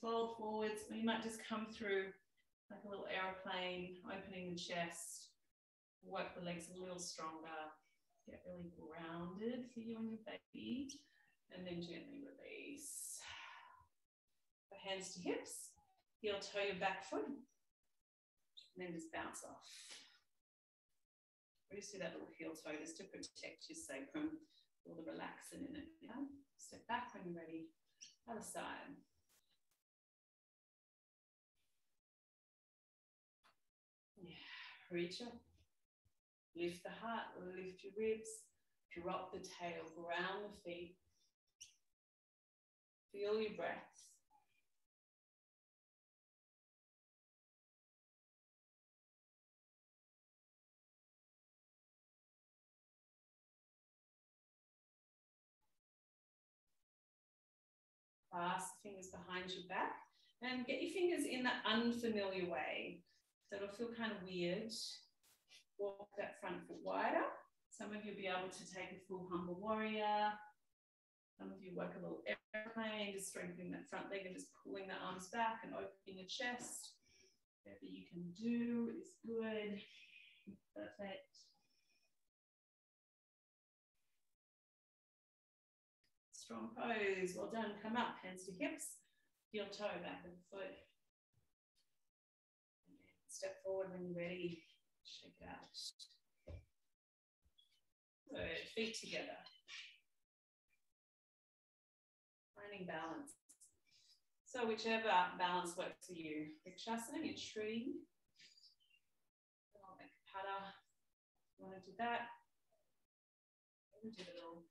Fold forwards, or you might just come through like a little aeroplane, opening the chest, work the legs a little stronger, get really grounded for you and your baby, and then gently release. The hands to hips, heel toe your back foot, and then just bounce off. We just do that little heel toe just to protect your sacrum, all the relaxing in it. Yeah. Step back when you're ready. Other side. Reach up. Lift the heart, lift your ribs, drop the tail, ground the feet. Feel your breaths. clasp the fingers behind your back and get your fingers in that unfamiliar way. So it'll feel kind of weird. Walk that front foot wider. Some of you will be able to take a full humble warrior. Some of you work a little airplane, just strengthening that front leg and just pulling the arms back and opening the chest. Whatever you can do is good. Perfect. Strong pose. Well done. Come up, hands to hips, heel toe back of the foot. Step forward when you're ready. Shake it out. Good. Feet together. Finding balance. So whichever balance works for you. Vrikshasana, your tree. Pada. You want to do that? Do a little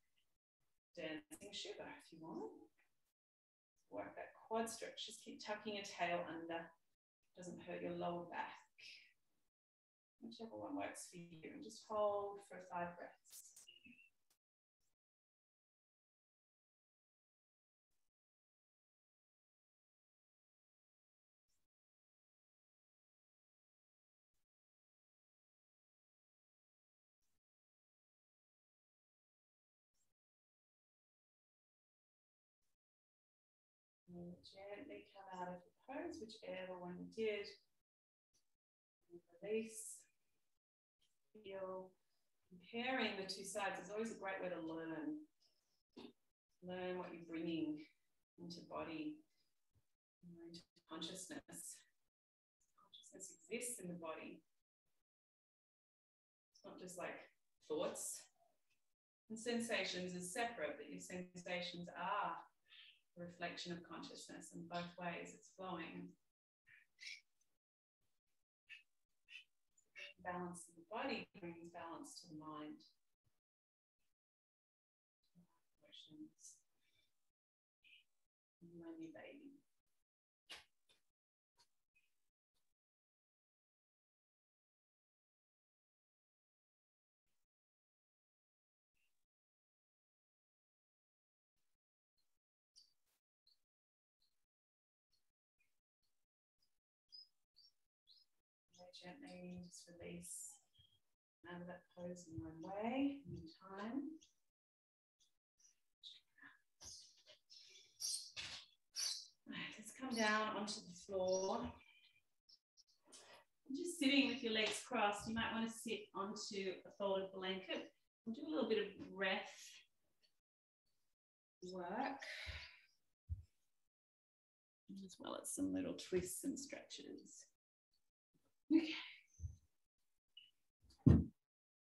dancing Shiva if you want. Work that quad stretch. Just keep tucking your tail under. Doesn't hurt your lower back. Whichever one works for you. And just hold for five breaths. And gently come out of the pose, whichever one you did. Release. Feel. Comparing the two sides is always a great way to learn. Learn what you're bringing into body, into consciousness. Consciousness exists in the body. It's not just like thoughts. And sensations is separate, but your sensations are a reflection of consciousness in both ways. It's flowing. balance body brings balance to the mind. Emotions. My new baby. gently just release of that pose in one way, in time. Let's come down onto the floor. Just sitting with your legs crossed, you might want to sit onto a folded blanket and do a little bit of breath work, as well as some little twists and stretches. Okay.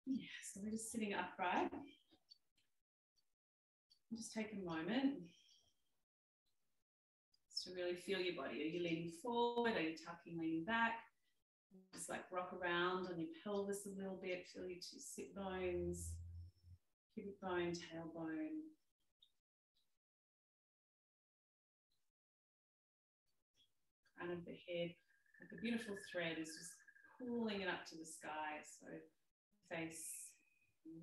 Yeah, so we're just sitting upright. Just take a moment just to really feel your body. Are you leaning forward? Are you tucking, leaning back? Just like rock around on your pelvis a little bit. Feel your two sit bones, pubic bone, tailbone. Crown of the head like a beautiful thread is just pulling it up to the sky. So face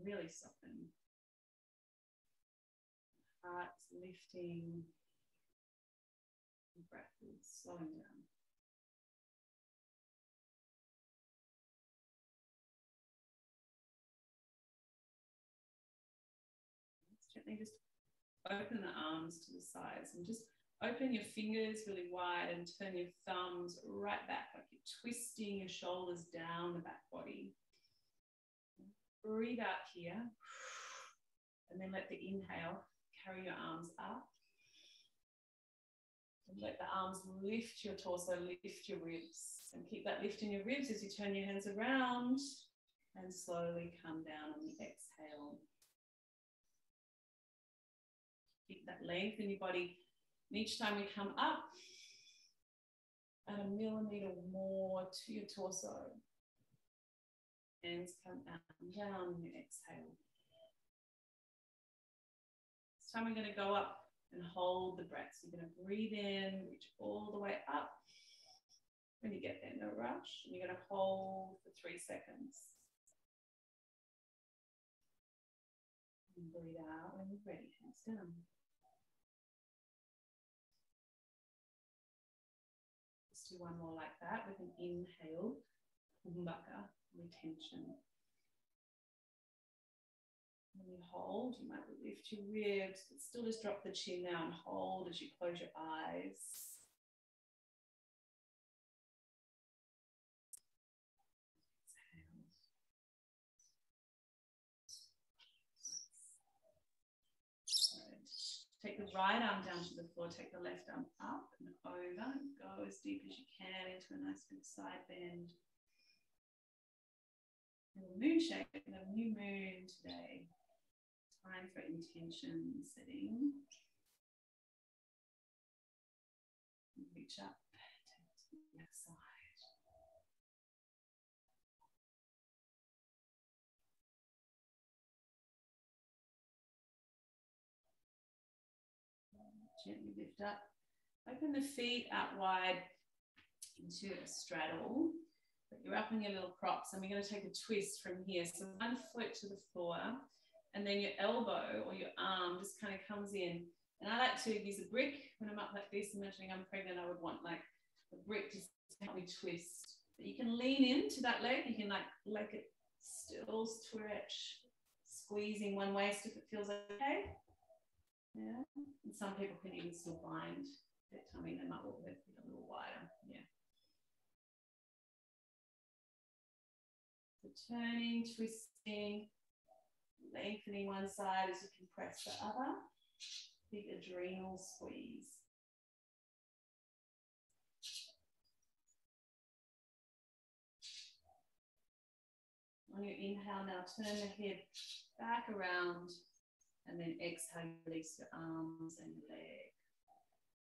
really soften. Heart's lifting. Breath is slowing down. Gently just open the arms to the sides and just Open your fingers really wide and turn your thumbs right back, like you're twisting your shoulders down the back body. Breathe out here. And then let the inhale carry your arms up. And let the arms lift your torso, lift your ribs. And keep that lift in your ribs as you turn your hands around and slowly come down on the exhale. Keep that length in your body and each time you come up, add a millimeter more to your torso. Hands come out and down you exhale. This time we're going to go up and hold the breath. So you're going to breathe in, reach all the way up. When you get there, no rush. And you're going to hold for three seconds. And breathe out when you're ready, hands down. do one more like that with an inhale, kumbhaka, retention. When you hold, you might lift your ribs, but still just drop the chin now and hold as you close your eyes. Take the right arm down to the floor, take the left arm up and over, go as deep as you can into a nice big side bend. And moon shape, have new moon today. Time for intention setting. Reach up, to the side. Gently lift up. Open the feet out wide into a straddle. But you're up in your little crocs, and we're going to take a twist from here. So one foot to the floor, and then your elbow or your arm just kind of comes in. And I like to use a brick when I'm up like this. Imagining I'm pregnant, I would want like a brick to help me twist. But you can lean into that leg. You can like let it still stretch, squeezing one waist if it feels okay. Yeah. And some people can even still bind their tummy, they might walk a little wider. Yeah. Turning, twisting, lengthening one side as you compress the other. Big adrenal squeeze. On your inhale, now turn the head back around and then exhale, release your arms and your leg.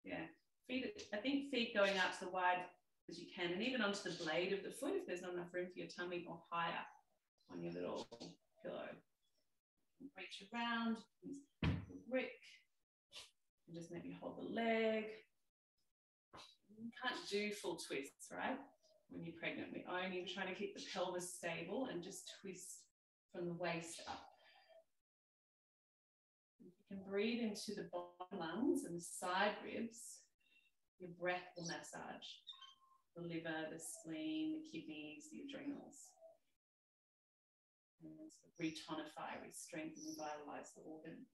Yeah, feet, I think feet going out to the wide as you can, and even onto the blade of the foot if there's not enough room for your tummy or higher on your little pillow. Reach around, brick, and just maybe hold the leg. You can't do full twists, right? When you're pregnant, we're only trying to keep the pelvis stable and just twist from the waist up. You can breathe into the bottom lungs and the side ribs. Your breath will massage the liver, the spleen, the kidneys, the adrenals. And retonify, re-strengthen, revitalize the organs.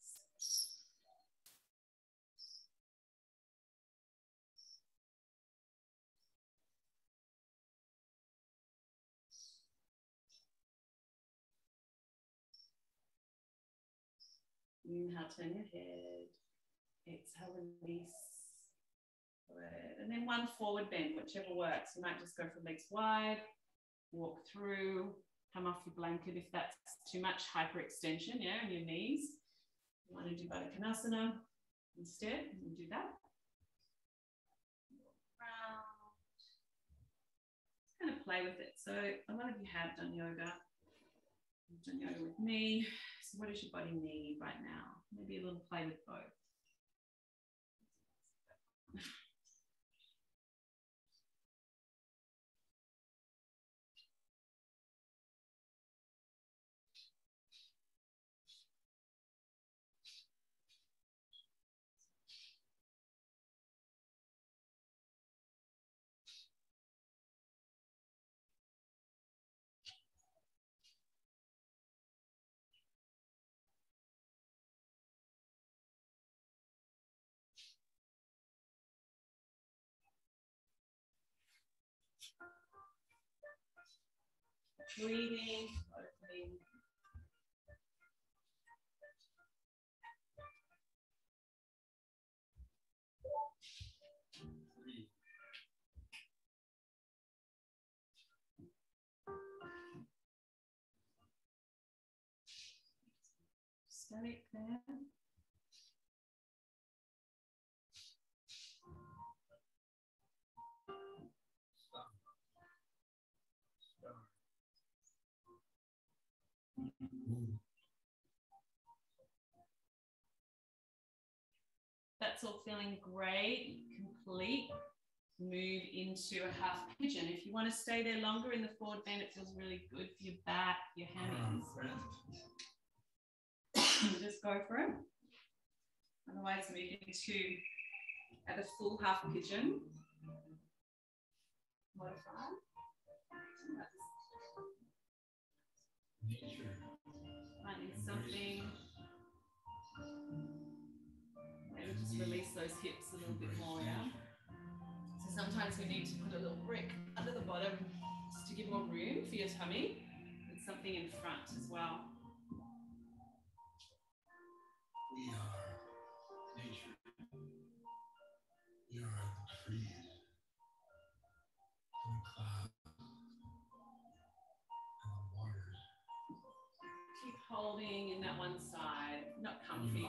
Inhale, turn your head. Exhale, release. Good. And then one forward bend, whichever works. You might just go for legs wide, walk through, come off your blanket if that's too much hyperextension, yeah, in your knees. You want to do Baddha Konasana instead, you do that. Just kind of play with it. So a lot of you have done yoga. You've done yoga with me. So what does your body need right now? Maybe a little play with both. Breathing, opening. All feeling great, complete. Move into a half pigeon. If you want to stay there longer in the forward bend, it feels really good for your back, your hammies. Just go for it. Otherwise, move into at a full half pigeon. Modify. Finding release those hips a little bit more, yeah? So sometimes we need to put a little brick under the bottom just to give more room for your tummy and something in front as well. We are nature. We are the trees, and the clouds, and the waters. Keep holding in that one side, not comfy.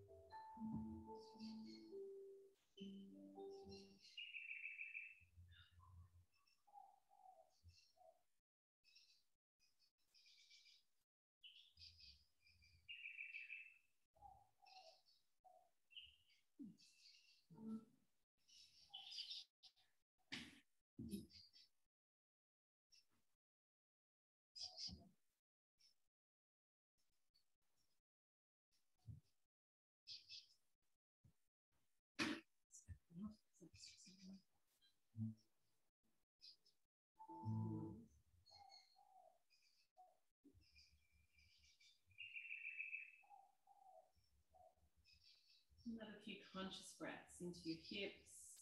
Another few conscious breaths into your hips,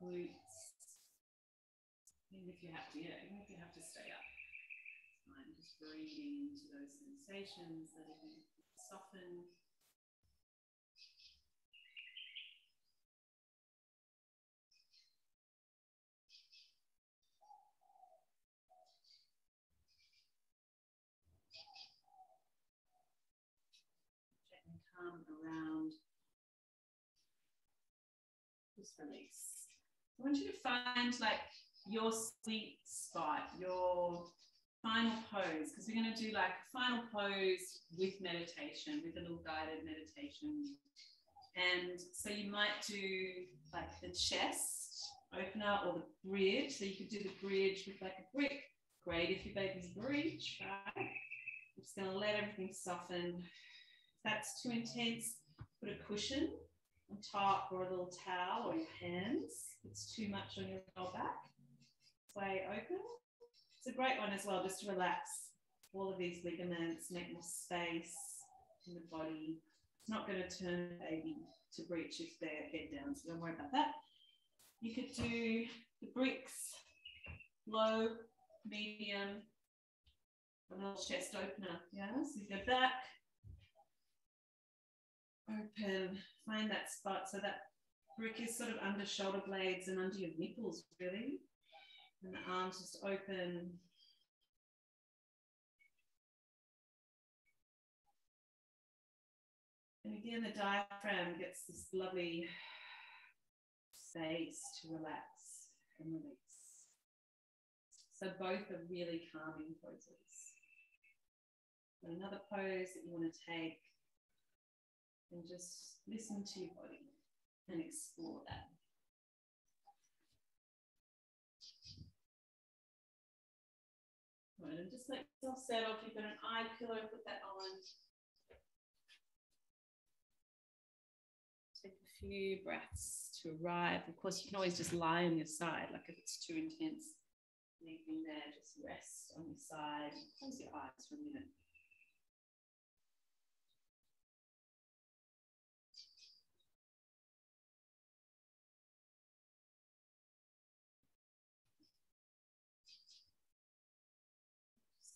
glutes. Even if you have to, yeah, even if you have to stay up. Fine, just breathing into those sensations, letting them soften. Gently come around. Just release. I want you to find like your sweet spot, your final pose, because we're going to do like a final pose with meditation, with a little guided meditation. And so you might do like the chest opener or the bridge. So you could do the bridge with like a brick. Great if your baby's breech, right? I'm just going to let everything soften. If that's too intense, put a cushion on top or a little towel or your hands. It's too much on your lower back. Way open. It's a great one as well, just to relax all of these ligaments, make more space in the body. It's not going to turn baby to breech if they're head down, so don't worry about that. You could do the bricks, low, medium, a little chest opener. Yeah, so you go back, open, find that spot. So that brick is sort of under shoulder blades and under your nipples, really. And the arms just open. And again, the diaphragm gets this lovely space to relax and release. So both are really calming poses. Another pose that you want to take and just listen to your body and explore that. And just let yourself settle. If you've got an eye pillow, put that on. Take a few breaths to arrive. Of course, you can always just lie on your side, like if it's too intense. Anything there, just rest on your side. Close your eyes for a minute.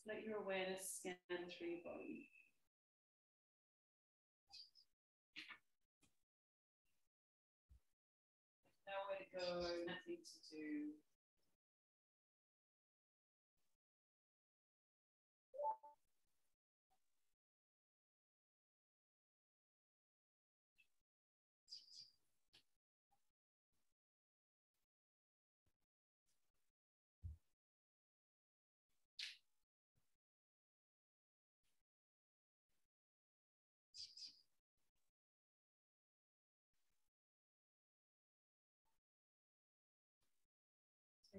Let your awareness scan through your body. Nowhere to go, nothing to do.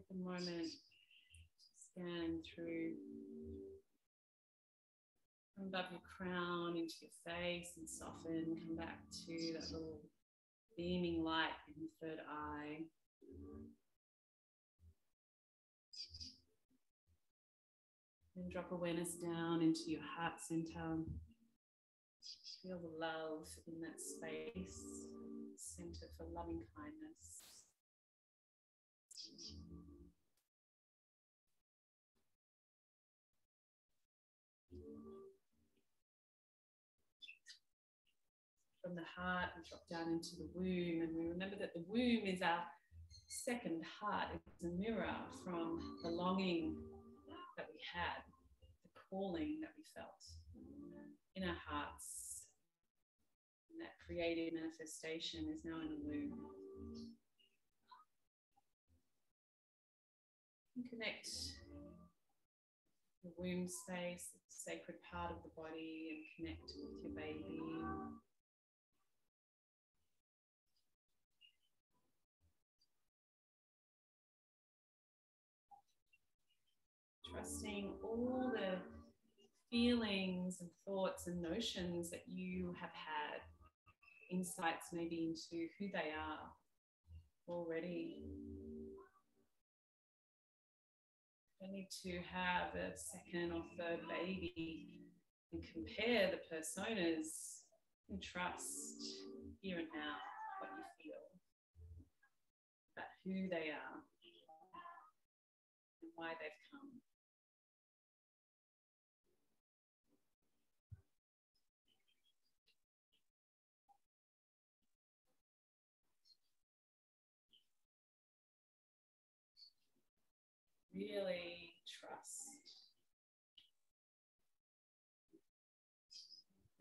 A moment, scan through from above your crown into your face and soften. Come back to that little beaming light in the third eye. And drop awareness down into your heart center. Feel the love in that space, center for loving kindness. The heart, we drop down into the womb, and we remember that the womb is our second heart. It's a mirror from the longing that we had, the calling that we felt in our hearts. And that creative manifestation is now in the womb. And connect the womb space, the sacred part of the body, and connect with your baby. Trusting all the feelings and thoughts and notions that you have had, insights maybe into who they are already. You need to have a second or third baby and compare the personas and trust here and now, what you feel, about who they are, and why they've come. Really trust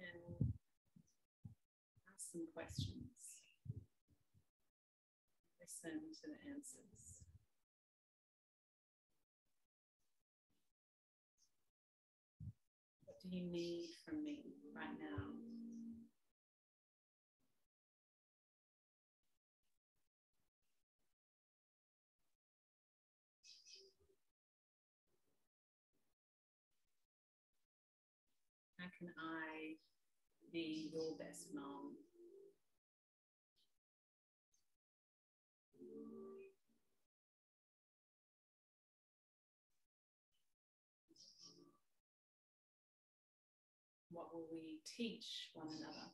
and ask some questions. Listen to the answers. What do you need from me How can I be your best mom? What will we teach one another?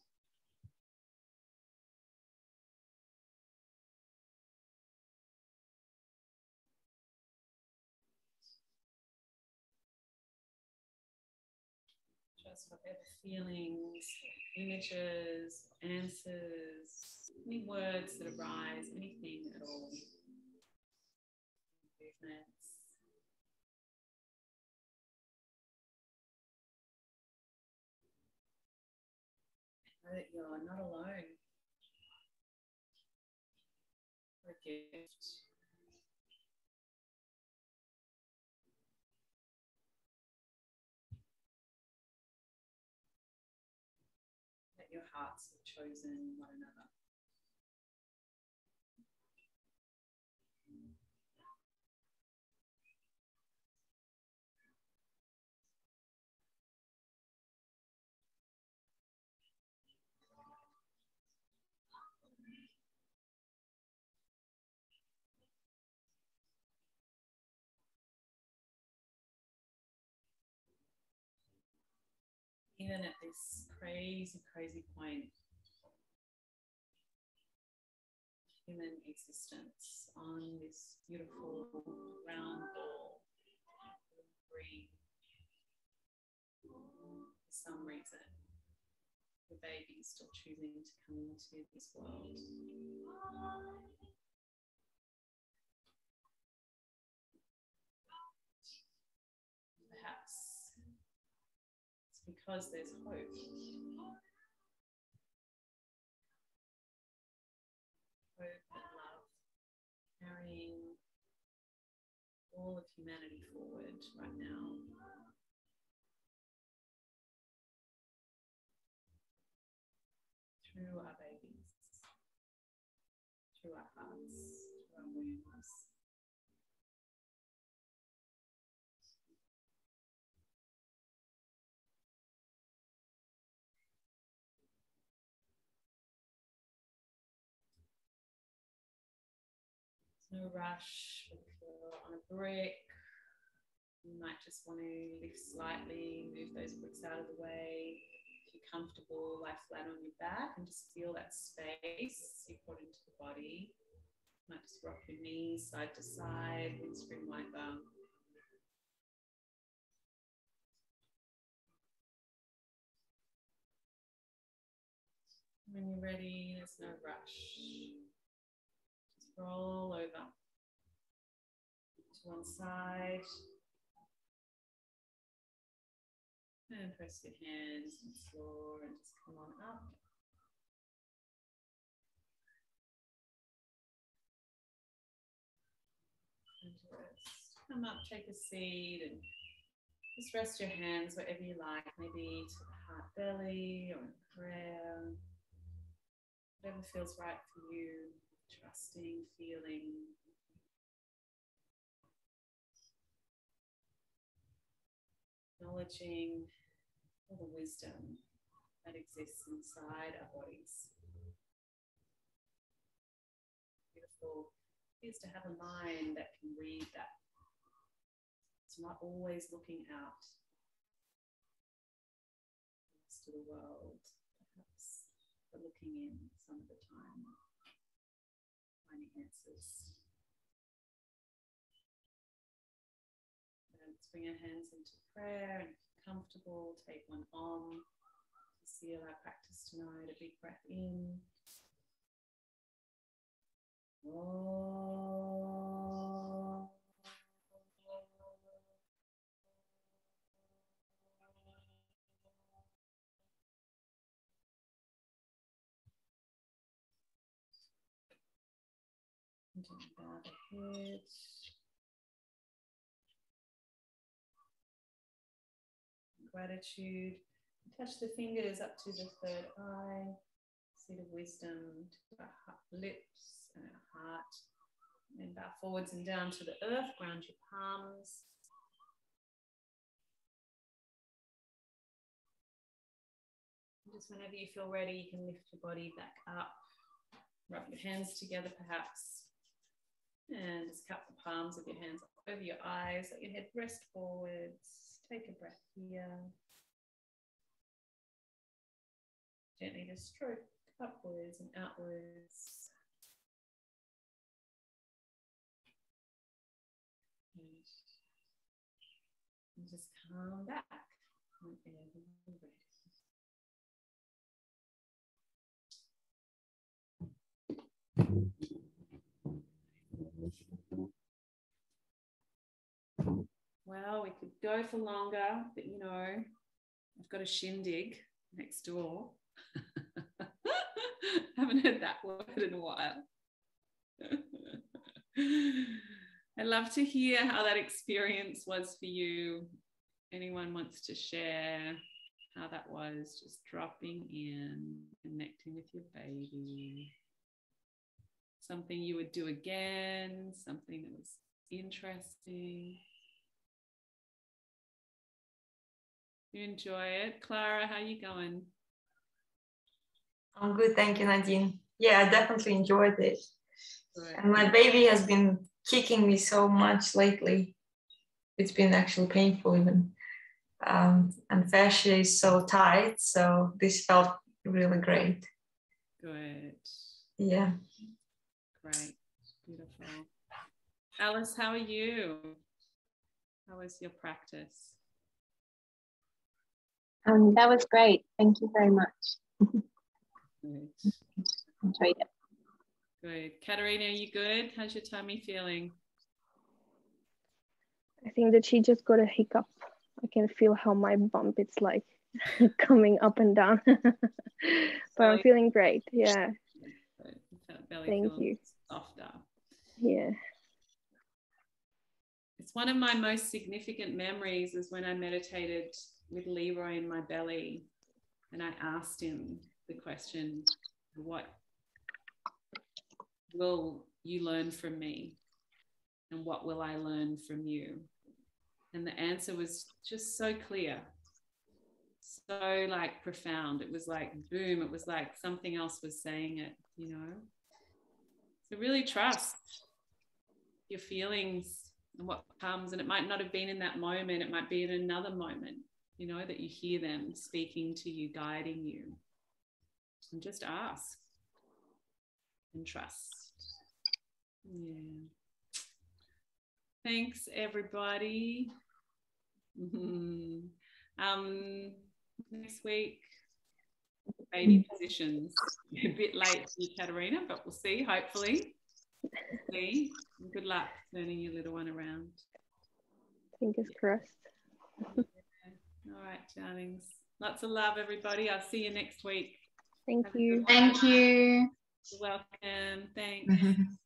Just whatever feelings, images, answers, any words that arise, anything at all. Movements. Know that you're not alone. You're a gift. Hearts have chosen one another. Even at this crazy, crazy point, human existence on this beautiful round ball, green. For some reason, the baby is still choosing to come into this world. Perhaps it's because there's hope. Hope and love carrying all of humanity forward right now. No rush. On a brick, you might just want to lift slightly, move those bricks out of the way. If you're comfortable, lie flat on your back and just feel that space you put into the body. You might just rock your knees side to side, windscreen wiper. When you're ready, there's no rush roll over to one side. And press your hands on the floor and just come on up. And just come up, take a seat, and just rest your hands wherever you like, maybe to the heart belly or prayer, whatever feels right for you trusting, feeling. Acknowledging all the wisdom that exists inside our bodies. Beautiful is to have a mind that can read that. It's not always looking out to the world, perhaps for looking in some of the time, Let's bring our hands into prayer and if you're comfortable, take one on to seal our practice tonight. A big breath in. Oh. Gratitude. Touch the fingers up to the third eye. Seat of wisdom to our lips and our heart. And bow forwards and down to the earth. Ground your palms. Just whenever you feel ready, you can lift your body back up. Rub your hands together, perhaps. And just cup the palms of your hands over your eyes. Let your head rest forwards. Take a breath here. Gently just stroke upwards and outwards. And just come back whenever you're ready. Well, we could go for longer, but you know, I've got a shindig next door. Haven't heard that word in a while. I'd love to hear how that experience was for you. Anyone wants to share how that was, just dropping in, connecting with your baby. Something you would do again, something that was interesting. You enjoy it. Clara, how you going? I'm good, thank you, Nadine. Yeah, I definitely enjoyed it. Good. And my baby has been kicking me so much lately. It's been actually painful even. Um, and fascia is so tight, so this felt really great. Good. Yeah. Great. Beautiful. Alice, how are you? How was your practice? Um, that was great. Thank you very much. Good. Enjoyed it. Good. Katerina, are you good? How's your tummy feeling? I think that she just got a hiccup. I can feel how my bump it's like coming up and down. but I'm feeling great. Yeah. Belly Thank you. Softer. Yeah. It's one of my most significant memories is when I meditated with Leroy in my belly and I asked him the question, What will you learn from me? And what will I learn from you? And the answer was just so clear, so like profound. It was like boom, it was like something else was saying it, you know? So really trust your feelings and what comes. And it might not have been in that moment, it might be in another moment, you know, that you hear them speaking to you, guiding you. And just ask and trust. Yeah. Thanks, everybody. Um, next week, baby positions. A bit late for you, Katerina, but we'll see, hopefully. See. Good luck turning your little one around. Fingers crossed. All right, darlings. Lots of love, everybody. I'll see you next week. Thank Have you. Thank you. You're welcome. Thanks.